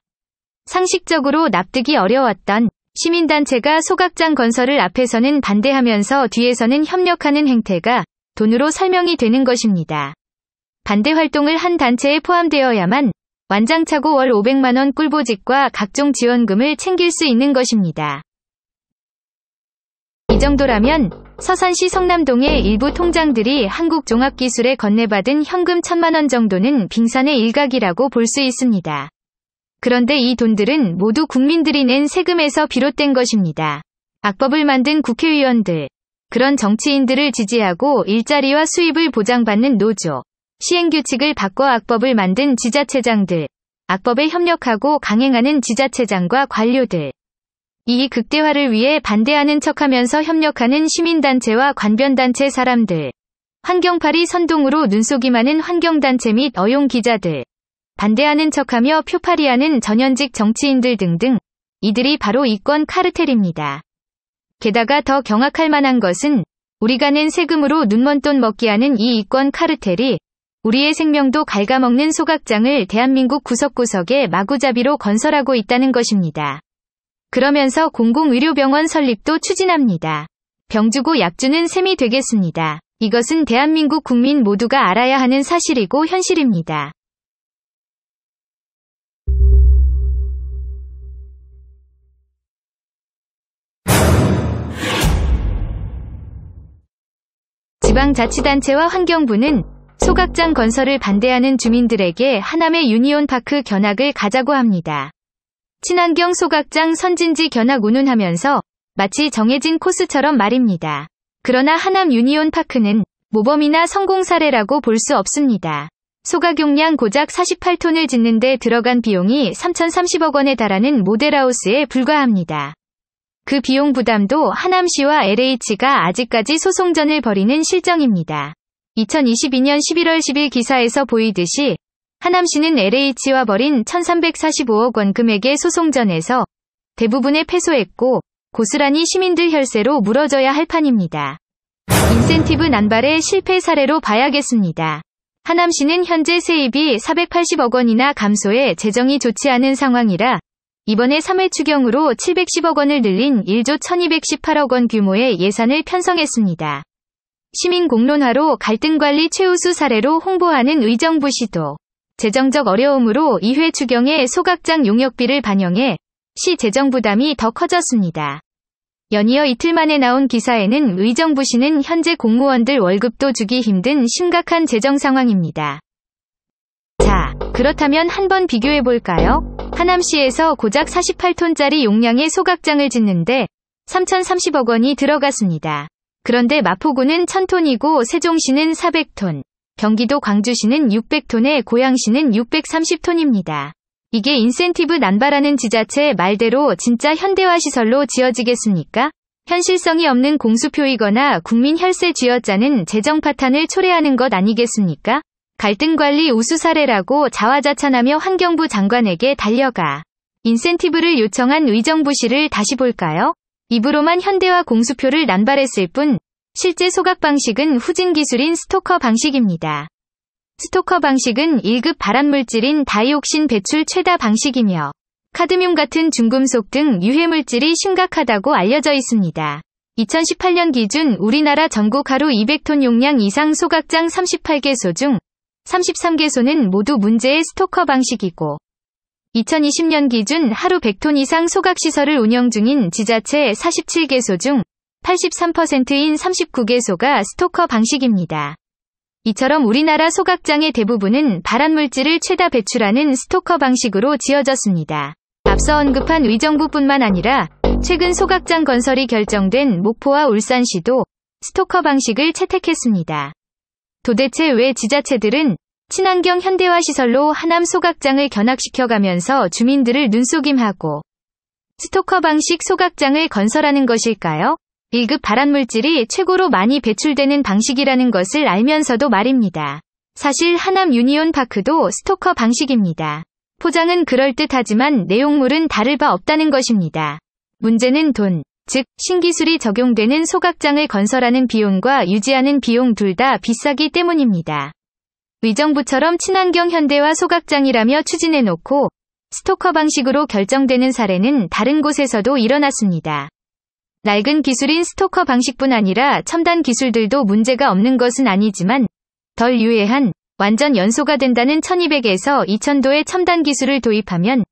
상식적으로 납득이 어려웠던 시민단체가 소각장 건설을 앞에서는 반대하면서 뒤에서는 협력하는 행태가 돈으로 설명이 되는 것입니다. 반대 활동을 한 단체에 포함되어야만 완장차고 월 500만원 꿀보직과 각종 지원금을 챙길 수 있는 것입니다. 이 정도라면 서산시 성남동의 일부 통장들이 한국종합기술에 건네받은 현금 천만원 정도는 빙산의 일각이라고 볼 수 있습니다. 그런데 이 돈들은 모두 국민들이 낸 세금에서 비롯된 것입니다. 악법을 만든 국회의원들, 그런 정치인들을 지지하고 일자리와 수입을 보장받는 노조, 시행규칙을 바꿔 악법을 만든 지자체장들, 악법에 협력하고 강행하는 지자체장과 관료들, 이 극대화를 위해 반대하는 척하면서 협력하는 시민단체와 관변단체 사람들, 환경파리 선동으로 눈속이 많은 환경단체 및 어용기자들, 반대하는 척하며 표파리하는 전현직 정치인들 등등, 이들이 바로 이권 카르텔입니다. 게다가 더 경악할 만한 것은 우리가 낸 세금으로 눈먼 돈 먹기 하는 이 이권 카르텔이 우리의 생명도 갉아먹는 소각장을 대한민국 구석구석에 마구잡이로 건설하고 있다는 것입니다. 그러면서 공공의료병원 설립도 추진합니다. 병 주고 약 주는 셈이 되겠습니다. 이것은 대한민국 국민 모두가 알아야 하는 사실이고 현실입니다. 지방자치단체와 환경부는 소각장 건설을 반대하는 주민들에게 하남의 유니온파크 견학을 가자고 합니다. 친환경 소각장 선진지 견학 운운하면서 마치 정해진 코스처럼 말입니다. 그러나 하남 유니온 파크는 모범이나 성공 사례라고 볼 수 없습니다. 소각 용량 고작 48톤을 짓는데 들어간 비용이 3,030억 원에 달하는 모델하우스에 불과합니다. 그 비용 부담도 하남시와 LH가 아직까지 소송전을 벌이는 실정입니다. 2022년 11월 10일 기사에서 보이듯이 하남시는 LH와 벌인 1345억 원 금액의 소송전에서 대부분의 패소했고 고스란히 시민들 혈세로 물어져야 할 판입니다. 인센티브 난발의 실패 사례로 봐야겠습니다. 하남시는 현재 세입이 480억 원이나 감소해 재정이 좋지 않은 상황이라 이번에 3회 추경으로 710억 원을 늘린 1조 1218억 원 규모의 예산을 편성했습니다. 시민 공론화로 갈등관리 최우수 사례로 홍보하는 의정부 시도. 재정적 어려움으로 2회 추경에 소각장 용역비를 반영해 시 재정 부담이 더 커졌습니다. 연이어 이틀 만에 나온 기사에는 의정부시는 현재 공무원들 월급도 주기 힘든 심각한 재정 상황입니다. 자, 그렇다면 한번 비교해 볼까요? 하남시에서 고작 48톤짜리 용량의 소각장을 짓는데 3,030억 원이 들어갔습니다. 그런데 마포구는 1000톤이고 세종시는 400톤, 경기도 광주시는 600톤에 고양시는 630톤입니다. 이게 인센티브 난발하는 지자체 말대로 진짜 현대화 시설로 지어지겠습니까? 현실성이 없는 공수표이거나 국민 혈세 쥐어짜는 재정 파탄을 초래하는 것 아니겠습니까? 갈등관리 우수 사례라고 자화자찬하며 환경부 장관에게 달려가 인센티브를 요청한 의정부시를 다시 볼까요? 입으로만 현대화 공수표를 난발했을 뿐 실제 소각 방식은 후진 기술인 스토커 방식입니다. 스토커 방식은 1급 발암물질인 다이옥신 배출 최다 방식이며 카드뮴 같은 중금속 등 유해물질이 심각하다고 알려져 있습니다. 2018년 기준 우리나라 전국 하루 200톤 용량 이상 소각장 38개소 중 33개소는 모두 문제의 스토커 방식이고 2020년 기준 하루 100톤 이상 소각시설을 운영 중인 지자체 47개소 중 83%인 39개소가 스토커 방식입니다. 이처럼 우리나라 소각장의 대부분은 발암물질을 최다 배출하는 스토커 방식으로 지어졌습니다. 앞서 언급한 의정부뿐만 아니라 최근 소각장 건설이 결정된 목포와 울산시도 스토커 방식을 채택했습니다. 도대체 왜 지자체들은 친환경 현대화 시설로 하남 소각장을 견학시켜가면서 주민들을 눈속임하고 스토커 방식 소각장을 건설하는 것일까요? 1급 발암물질이 최고로 많이 배출되는 방식이라는 것을 알면서도 말입니다. 사실 하남 유니온 파크도 스토커 방식입니다. 포장은 그럴듯하지만 내용물은 다를 바 없다는 것입니다. 문제는 돈, 즉, 신기술이 적용되는 소각장을 건설하는 비용과 유지하는 비용 둘 다 비싸기 때문입니다. 의정부처럼 친환경 현대화 소각장이라며 추진해놓고 스토커 방식으로 결정되는 사례는 다른 곳에서도 일어났습니다. 낡은 기술인 스토커 방식뿐 아니라 첨단 기술들도 문제가 없는 것은 아니지만 덜 유해한 완전 연소가 된다는 1200에서 2000도의 첨단 기술을 도입하면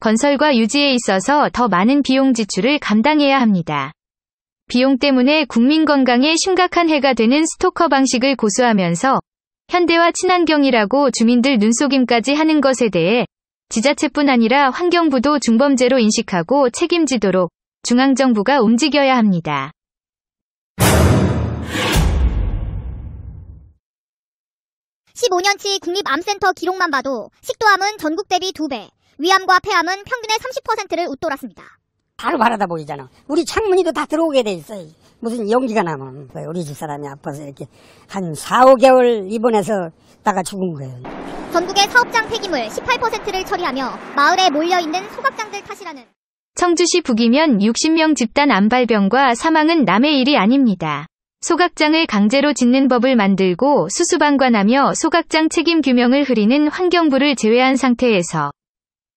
건설과 유지에 있어서 더 많은 비용 지출을 감당해야 합니다. 비용 때문에 국민 건강에 심각한 해가 되는 스토커 방식을 고수하면서 현대화 친환경이라고 주민들 눈속임까지 하는 것에 대해 지자체뿐 아니라 환경부도 중범죄로 인식하고 책임지도록 중앙정부가 움직여야 합니다. (15년치) 국립암센터 기록만 봐도 식도암은 전국 대비 2배 위암과 폐암은 평균의 30%를 웃돌았습니다 바로 바라다 보이잖아. 우리 창문이도 다 들어오게 돼 있어. 무슨 연기가 나면 우리 집 사람이 아파서 이렇게 한 4, 5개월 입원해서 다가 죽은 거예요. 전국의 사업장 폐기물 18%를 처리하며 마을에 몰려있는 소각장들 탓이라는 청주시 북이면 60명 집단 암발병과 사망은 남의 일이 아닙니다. 소각장을 강제로 짓는 법을 만들고 수수방관하며 소각장 책임 규명을 흐리는 환경부를 제외한 상태에서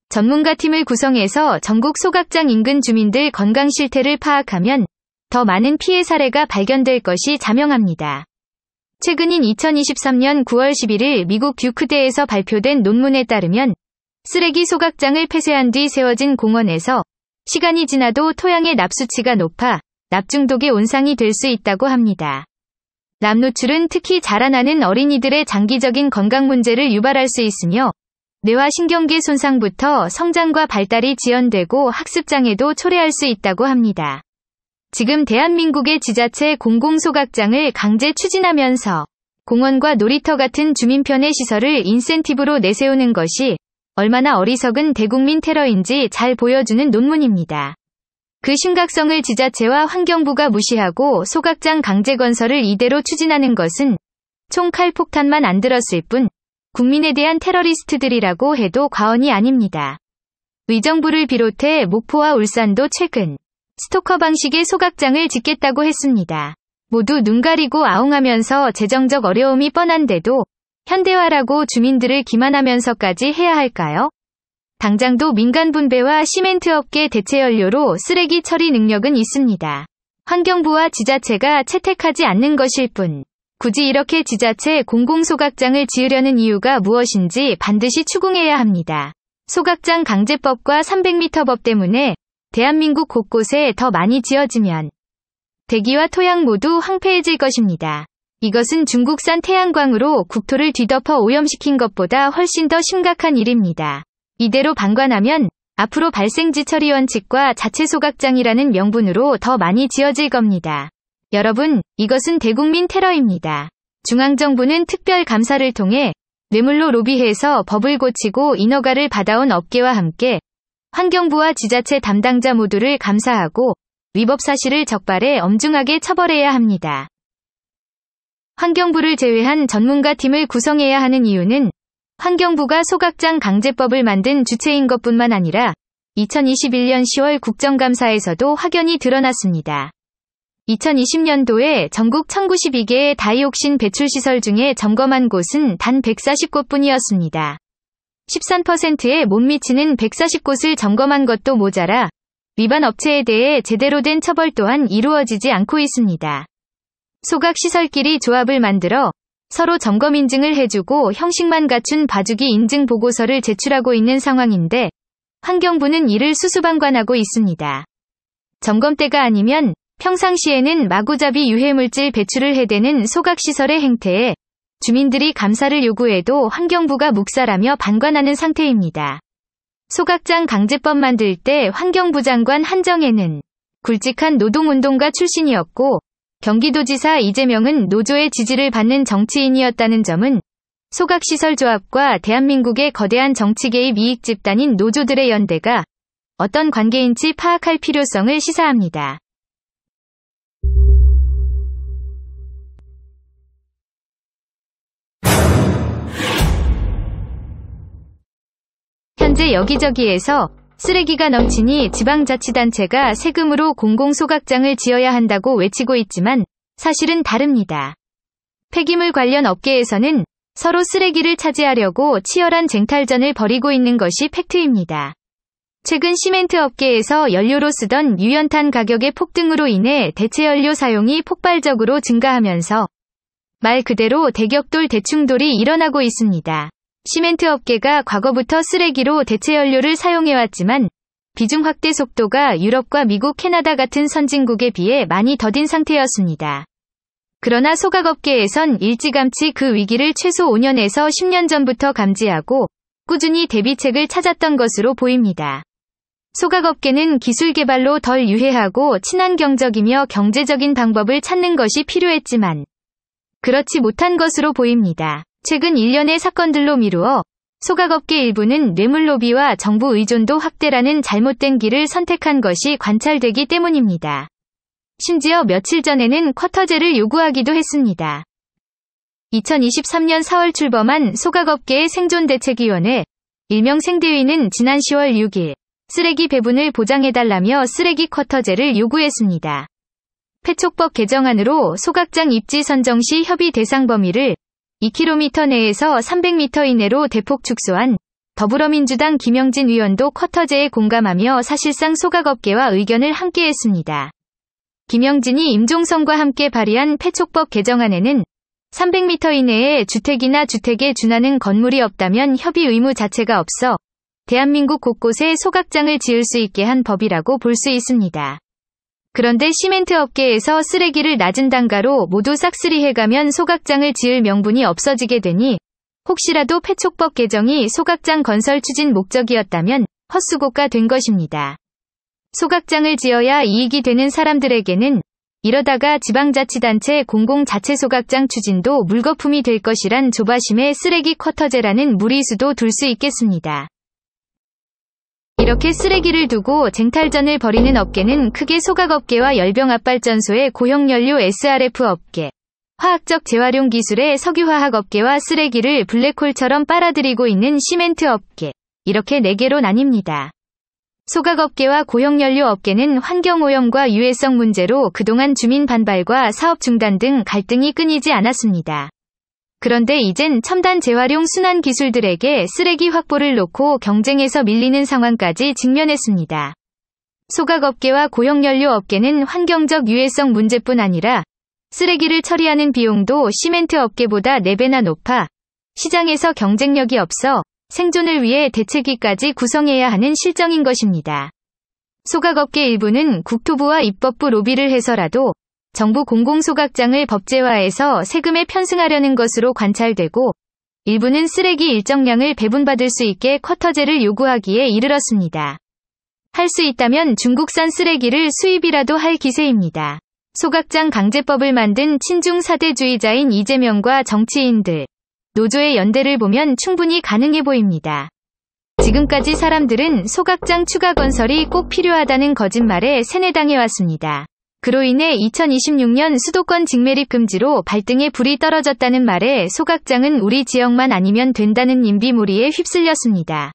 전문가 팀을 구성해서 전국 소각장 인근 주민들 건강 실태를 파악하면 더 많은 피해 사례가 발견될 것이 자명합니다. 최근인 2023년 9월 11일 미국 듀크대에서 발표된 논문에 따르면 쓰레기 소각장을 폐쇄한 뒤 세워진 공원에서 시간이 지나도 토양의 납수치가 높아 납중독의 온상이 될 수 있다고 합니다. 납노출은 특히 자라나는 어린이들의 장기적인 건강 문제를 유발할 수 있으며 뇌와 신경계 손상부터 성장과 발달이 지연되고 학습장애도 초래할 수 있다고 합니다. 지금 대한민국의 지자체 공공소각장을 강제 추진하면서 공원과 놀이터 같은 주민편의 시설을 인센티브로 내세우는 것이 얼마나 어리석은 대국민 테러인지 잘 보여주는 논문입니다. 그 심각성을 지자체와 환경부가 무시하고 소각장 강제 건설을 이대로 추진하는 것은 총칼 폭탄만 안 들었을 뿐 국민에 대한 테러리스트들이라고 해도 과언이 아닙니다. 의정부를 비롯해 목포와 울산도 최근 스토커 방식의 소각장을 짓겠다고 했습니다. 모두 눈 가리고 아웅하면서 재정적 어려움이 뻔한데도 현대화라고 주민들을 기만하면서까지 해야 할까요? 당장도 민간 분배와 시멘트 업계 대체 연료로 쓰레기 처리 능력은 있습니다. 환경부와 지자체가 채택하지 않는 것일 뿐. 굳이 이렇게 지자체 공공소각장을 지으려는 이유가 무엇인지 반드시 추궁해야 합니다. 소각장 강제법과 300m법 때문에 대한민국 곳곳에 더 많이 지어지면 대기와 토양 모두 황폐해질 것입니다. 이것은 중국산 태양광으로 국토를 뒤덮어 오염시킨 것보다 훨씬 더 심각한 일입니다. 이대로 방관하면 앞으로 발생지 처리 원칙과 자체 소각장이라는 명분으로 더 많이 지어질 겁니다. 여러분, 이것은 대국민 테러입니다. 중앙정부는 특별 감사를 통해 뇌물로 로비해서 법을 고치고 인허가를 받아온 업계와 함께 환경부와 지자체 담당자 모두를 감사하고 위법 사실을 적발해 엄중하게 처벌해야 합니다. 환경부를 제외한 전문가 팀을 구성해야 하는 이유는 환경부가 소각장 강제법을 만든 주체인 것뿐만 아니라 2021년 10월 국정감사에서도 확연히 드러났습니다. 2020년도에 전국 1092개의 다이옥신 배출시설 중에 점검한 곳은 단 140곳뿐이었습니다. 13%에 못 미치는 140곳을 점검한 것도 모자라 위반 업체에 대해 제대로 된 처벌 또한 이루어지지 않고 있습니다. 소각시설끼리 조합을 만들어 서로 점검 인증을 해주고 형식만 갖춘 봐주기 인증 보고서를 제출하고 있는 상황인데 환경부는 이를 수수방관하고 있습니다. 점검 때가 아니면 평상시에는 마구잡이 유해물질 배출을 해대는 소각시설의 행태에 주민들이 감사를 요구해도 환경부가 묵살하며 방관하는 상태입니다. 소각장 강제법 만들 때 환경부 장관 한정혜는 굵직한 노동운동가 출신이었고 경기도지사 이재명은 노조의 지지를 받는 정치인이었다는 점은 소각시설조합과 대한민국의 거대한 정치 개입 이익 집단인 노조들의 연대가 어떤 관계인지 파악할 필요성을 시사합니다. 현재 여기저기에서 쓰레기가 넘치니 지방자치단체가 세금으로 공공소각장을 지어야 한다고 외치고 있지만 사실은 다릅니다. 폐기물 관련 업계에서는 서로 쓰레기를 차지하려고 치열한 쟁탈전을 벌이고 있는 것이 팩트입니다. 최근 시멘트 업계에서 연료로 쓰던 유연탄 가격의 폭등으로 인해 대체 연료 사용이 폭발적으로 증가하면서 말 그대로 대격돌 대충돌이 일어나고 있습니다. 시멘트 업계가 과거부터 쓰레기로 대체 연료를 사용해왔지만 비중 확대 속도가 유럽과 미국, 캐나다 같은 선진국에 비해 많이 더딘 상태였습니다. 그러나 소각업계에선 일찌감치 그 위기를 최소 5년에서 10년 전부터 감지하고 꾸준히 대비책을 찾았던 것으로 보입니다. 소각업계는 기술 개발로 덜 유해하고 친환경적이며 경제적인 방법을 찾는 것이 필요했지만 그렇지 못한 것으로 보입니다. 최근 1년의 사건들로 미루어 소각업계 일부는 뇌물 로비와 정부 의존도 확대라는 잘못된 길을 선택한 것이 관찰되기 때문입니다. 심지어 며칠 전에는 쿼터제를 요구하기도 했습니다. 2023년 4월 출범한 소각업계의 생존대책위원회 일명 생대위는 지난 10월 6일 쓰레기 배분을 보장해달라며 쓰레기 쿼터제를 요구했습니다. 폐촉법 개정안으로 소각장 입지 선정 시 협의 대상 범위를 2km 내에서 300m 이내로 대폭 축소한 더불어민주당 김영진 의원도 쿼터제에 공감하며 사실상 소각업계와 의견을 함께했습니다. 김영진이 임종성과 함께 발의한 폐촉법 개정안에는 300m 이내에 주택이나 주택에 준하는 건물이 없다면 협의 의무 자체가 없어 대한민국 곳곳에 소각장을 지을 수 있게 한 법이라고 볼 수 있습니다. 그런데 시멘트 업계에서 쓰레기를 낮은 단가로 모두 싹쓸이해 가면 소각장을 지을 명분이 없어지게 되니 혹시라도 폐촉법 개정이 소각장 건설 추진 목적이었다면 헛수고가 된 것입니다. 소각장을 지어야 이익이 되는 사람들에게는 이러다가 지방자치단체 공공자체 소각장 추진도 물거품이 될 것이란 조바심에 쓰레기 쿼터제라는 무리수도 둘 수 있겠습니다. 이렇게 쓰레기를 두고 쟁탈전을 벌이는 업계는 크게 소각업계와 열병압발전소의 고형연료 SRF 업계, 화학적 재활용 기술의 석유화학 업계와 쓰레기를 블랙홀처럼 빨아들이고 있는 시멘트 업계, 이렇게 네 개로 나뉩니다. 소각업계와 고형연료 업계는 환경오염과 유해성 문제로 그동안 주민 반발과 사업 중단 등 갈등이 끊이지 않았습니다. 그런데 이젠 첨단 재활용 순환 기술들에게 쓰레기 확보를 놓고 경쟁에서 밀리는 상황까지 직면했습니다. 소각업계와 고형연료 업계는 환경적 유해성 문제뿐 아니라 쓰레기를 처리하는 비용도 시멘트 업계보다 4배나 높아 시장에서 경쟁력이 없어 생존을 위해 대책위까지 구성해야 하는 실정인 것입니다. 소각업계 일부는 국토부와 입법부 로비를 해서라도 정부 공공소각장을 법제화해서 세금에 편승하려는 것으로 관찰되고 일부는 쓰레기 일정량을 배분받을 수 있게 쿼터제를 요구하기에 이르렀습니다. 할 수 있다면 중국산 쓰레기를 수입이라도 할 기세입니다. 소각장 강제법을 만든 친중 사대주의자인 이재명과 정치인들, 노조의 연대를 보면 충분히 가능해 보입니다. 지금까지 사람들은 소각장 추가 건설이 꼭 필요하다는 거짓말에 세뇌당해 왔습니다. 그로 인해 2026년 수도권 직매립 금지로 발등에 불이 떨어졌다는 말에 소각장은 우리 지역만 아니면 된다는 인비몰이에 휩쓸렸습니다.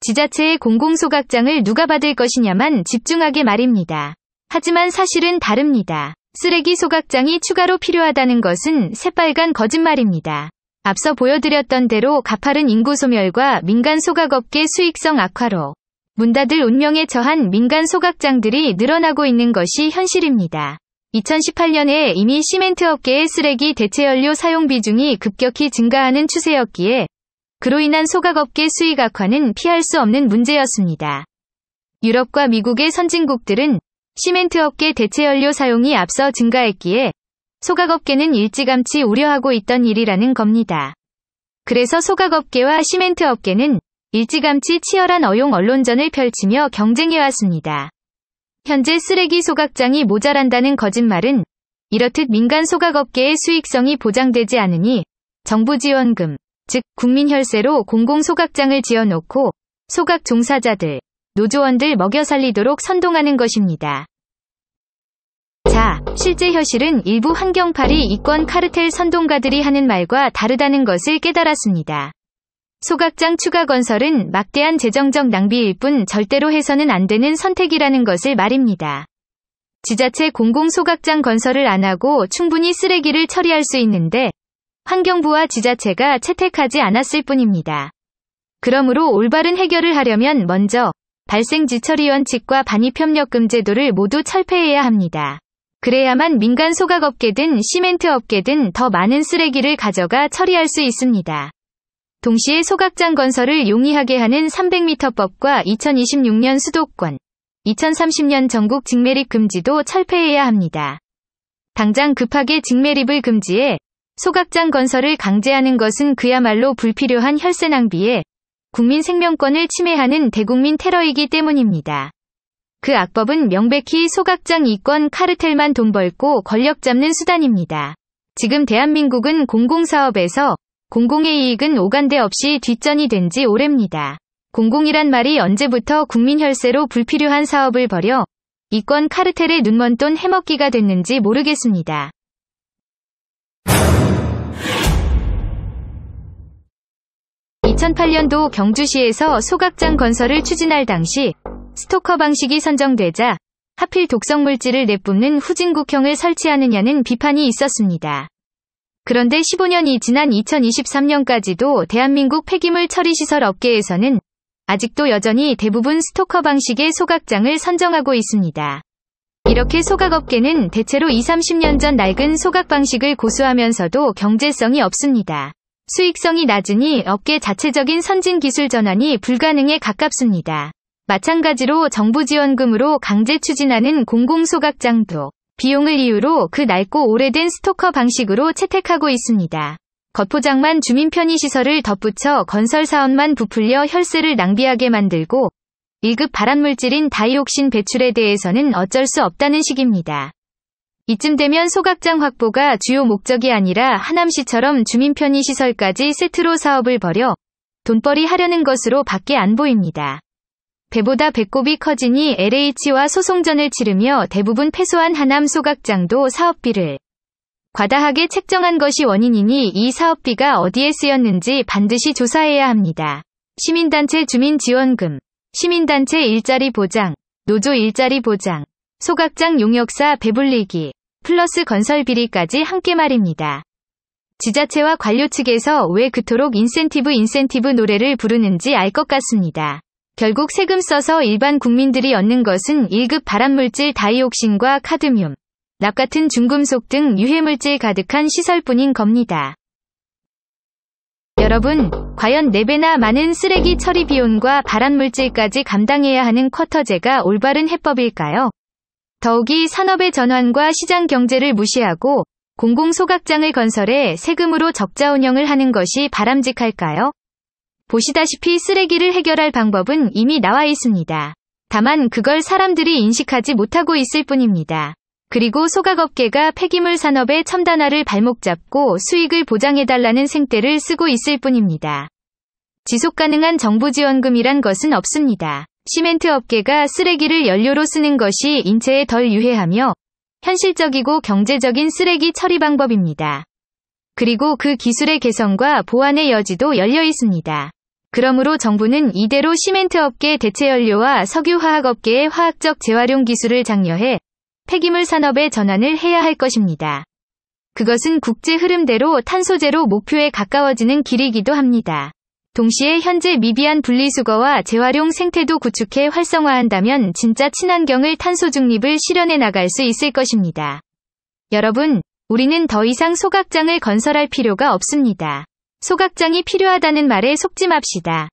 지자체의 공공소각장을 누가 받을 것이냐만 집중하게 말입니다. 하지만 사실은 다릅니다. 쓰레기 소각장이 추가로 필요하다는 것은 새빨간 거짓말입니다. 앞서 보여드렸던 대로 가파른 인구 소멸과 민간 소각업계 수익성 악화로 문 닫을 운명에 처한 민간 소각장들이 늘어나고 있는 것이 현실입니다. 2018년에 이미 시멘트 업계의 쓰레기 대체연료 사용 비중이 급격히 증가하는 추세였기에 그로 인한 소각업계 수익 악화는 피할 수 없는 문제였습니다. 유럽과 미국의 선진국들은 시멘트 업계 대체연료 사용이 앞서 증가했기에 소각업계는 일찌감치 우려하고 있던 일이라는 겁니다. 그래서 소각업계와 시멘트 업계는 일찌감치 치열한 어용 언론전을 펼치며 경쟁해왔습니다. 현재 쓰레기 소각장이 모자란다는 거짓말은 이렇듯 민간 소각업계의 수익성이 보장되지 않으니 정부 지원금, 즉 국민 혈세로 공공 소각장을 지어놓고 소각 종사자들, 노조원들 먹여 살리도록 선동하는 것입니다. 자, 실제 현실은 일부 환경파리 이권 카르텔 선동가들이 하는 말과 다르다는 것을 깨달았습니다. 소각장 추가 건설은 막대한 재정적 낭비일 뿐 절대로 해서는 안 되는 선택이라는 것을 말입니다. 지자체 공공 소각장 건설을 안 하고 충분히 쓰레기를 처리할 수 있는데 환경부와 지자체가 채택하지 않았을 뿐입니다. 그러므로 올바른 해결을 하려면 먼저 발생지 처리 원칙과 반입협력금 제도를 모두 철폐해야 합니다. 그래야만 민간 소각업계든 시멘트 업계든 더 많은 쓰레기를 가져가 처리할 수 있습니다. 동시에 소각장 건설을 용이하게 하는 300m법과 2026년 수도권, 2030년 전국 직매립 금지도 철폐해야 합니다. 당장 급하게 직매립을 금지해 소각장 건설을 강제하는 것은 그야말로 불필요한 혈세 낭비에 국민 생명권을 침해하는 대국민 테러이기 때문입니다. 그 악법은 명백히 소각장 이권 카르텔만 돈 벌고 권력 잡는 수단입니다. 지금 대한민국은 공공사업에서 공공의 이익은 오간데 없이 뒷전이 된 지 오래입니다. 공공이란 말이 언제부터 국민 혈세로 불필요한 사업을 벌여 이권 카르텔의 눈먼 돈 해먹기가 됐는지 모르겠습니다. (2008년도) 경주시에서 소각장 건설을 추진할 당시 스토커 방식이 선정되자 하필 독성물질을 내뿜는 후진국형을 설치하느냐는 비판이 있었습니다. 그런데 15년이 지난 2023년까지도 대한민국 폐기물 처리시설 업계에서는 아직도 여전히 대부분 스토커 방식의 소각장을 선정하고 있습니다. 이렇게 소각업계는 대체로 20, 30년 전 낡은 소각 방식을 고수하면서도 경제성이 없습니다. 수익성이 낮으니 업계 자체적인 선진 기술 전환이 불가능에 가깝습니다. 마찬가지로 정부 지원금으로 강제 추진하는 공공소각장도 비용을 이유로 그 낡고 오래된 스토커 방식으로 채택하고 있습니다. 겉포장만 주민 편의시설을 덧붙여 건설 사업만 부풀려 혈세를 낭비하게 만들고 1급 발암물질인 다이옥신 배출에 대해서는 어쩔 수 없다는 식입니다. 이쯤 되면 소각장 확보가 주요 목적이 아니라 하남시처럼 주민 편의시설까지 세트로 사업을 벌여 돈벌이 하려는 것으로 밖에 안 보입니다. 배보다 배꼽이 커지니 LH와 소송전을 치르며 대부분 패소한 하남 소각장도 사업비를 과다하게 책정한 것이 원인이니 이 사업비가 어디에 쓰였는지 반드시 조사해야 합니다. 시민단체 주민지원금, 시민단체 일자리 보장, 노조 일자리 보장, 소각장 용역사 배불리기, 플러스 건설 비리까지 함께 말입니다. 지자체와 관료 측에서 왜 그토록 인센티브 인센티브 노래를 부르는지 알 것 같습니다. 결국 세금 써서 일반 국민들이 얻는 것은 1급 발암물질 다이옥신과 카드뮴, 납 같은 중금속 등 유해물질 가득한 시설뿐인 겁니다. 여러분, 과연 4배나 많은 쓰레기 처리 비용과 발암물질까지 감당해야 하는 쿼터제가 올바른 해법일까요? 더욱이 산업의 전환과 시장 경제를 무시하고 공공소각장을 건설해 세금으로 적자 운영을 하는 것이 바람직할까요? 보시다시피 쓰레기를 해결할 방법은 이미 나와 있습니다. 다만 그걸 사람들이 인식하지 못하고 있을 뿐입니다. 그리고 소각업계가 폐기물 산업의 첨단화를 발목 잡고 수익을 보장해달라는 생떼를 쓰고 있을 뿐입니다. 지속 가능한 정부 지원금이란 것은 없습니다. 시멘트 업계가 쓰레기를 연료로 쓰는 것이 인체에 덜 유해하며 현실적이고 경제적인 쓰레기 처리 방법입니다. 그리고 그 기술의 개선과 보완의 여지도 열려 있습니다. 그러므로 정부는 이대로 시멘트 업계 대체 연료와 석유화학 업계의 화학적 재활용 기술을 장려해 폐기물 산업의 전환을 해야 할 것입니다. 그것은 국제 흐름대로 탄소제로 목표에 가까워지는 길이기도 합니다. 동시에 현재 미비한 분리수거와 재활용 생태도 구축해 활성화한다면 진짜 친환경을 탄소 중립을 실현해 나갈 수 있을 것입니다. 여러분, 우리는 더 이상 소각장을 건설할 필요가 없습니다. 소각장이 필요하다는 말에 속지 맙시다.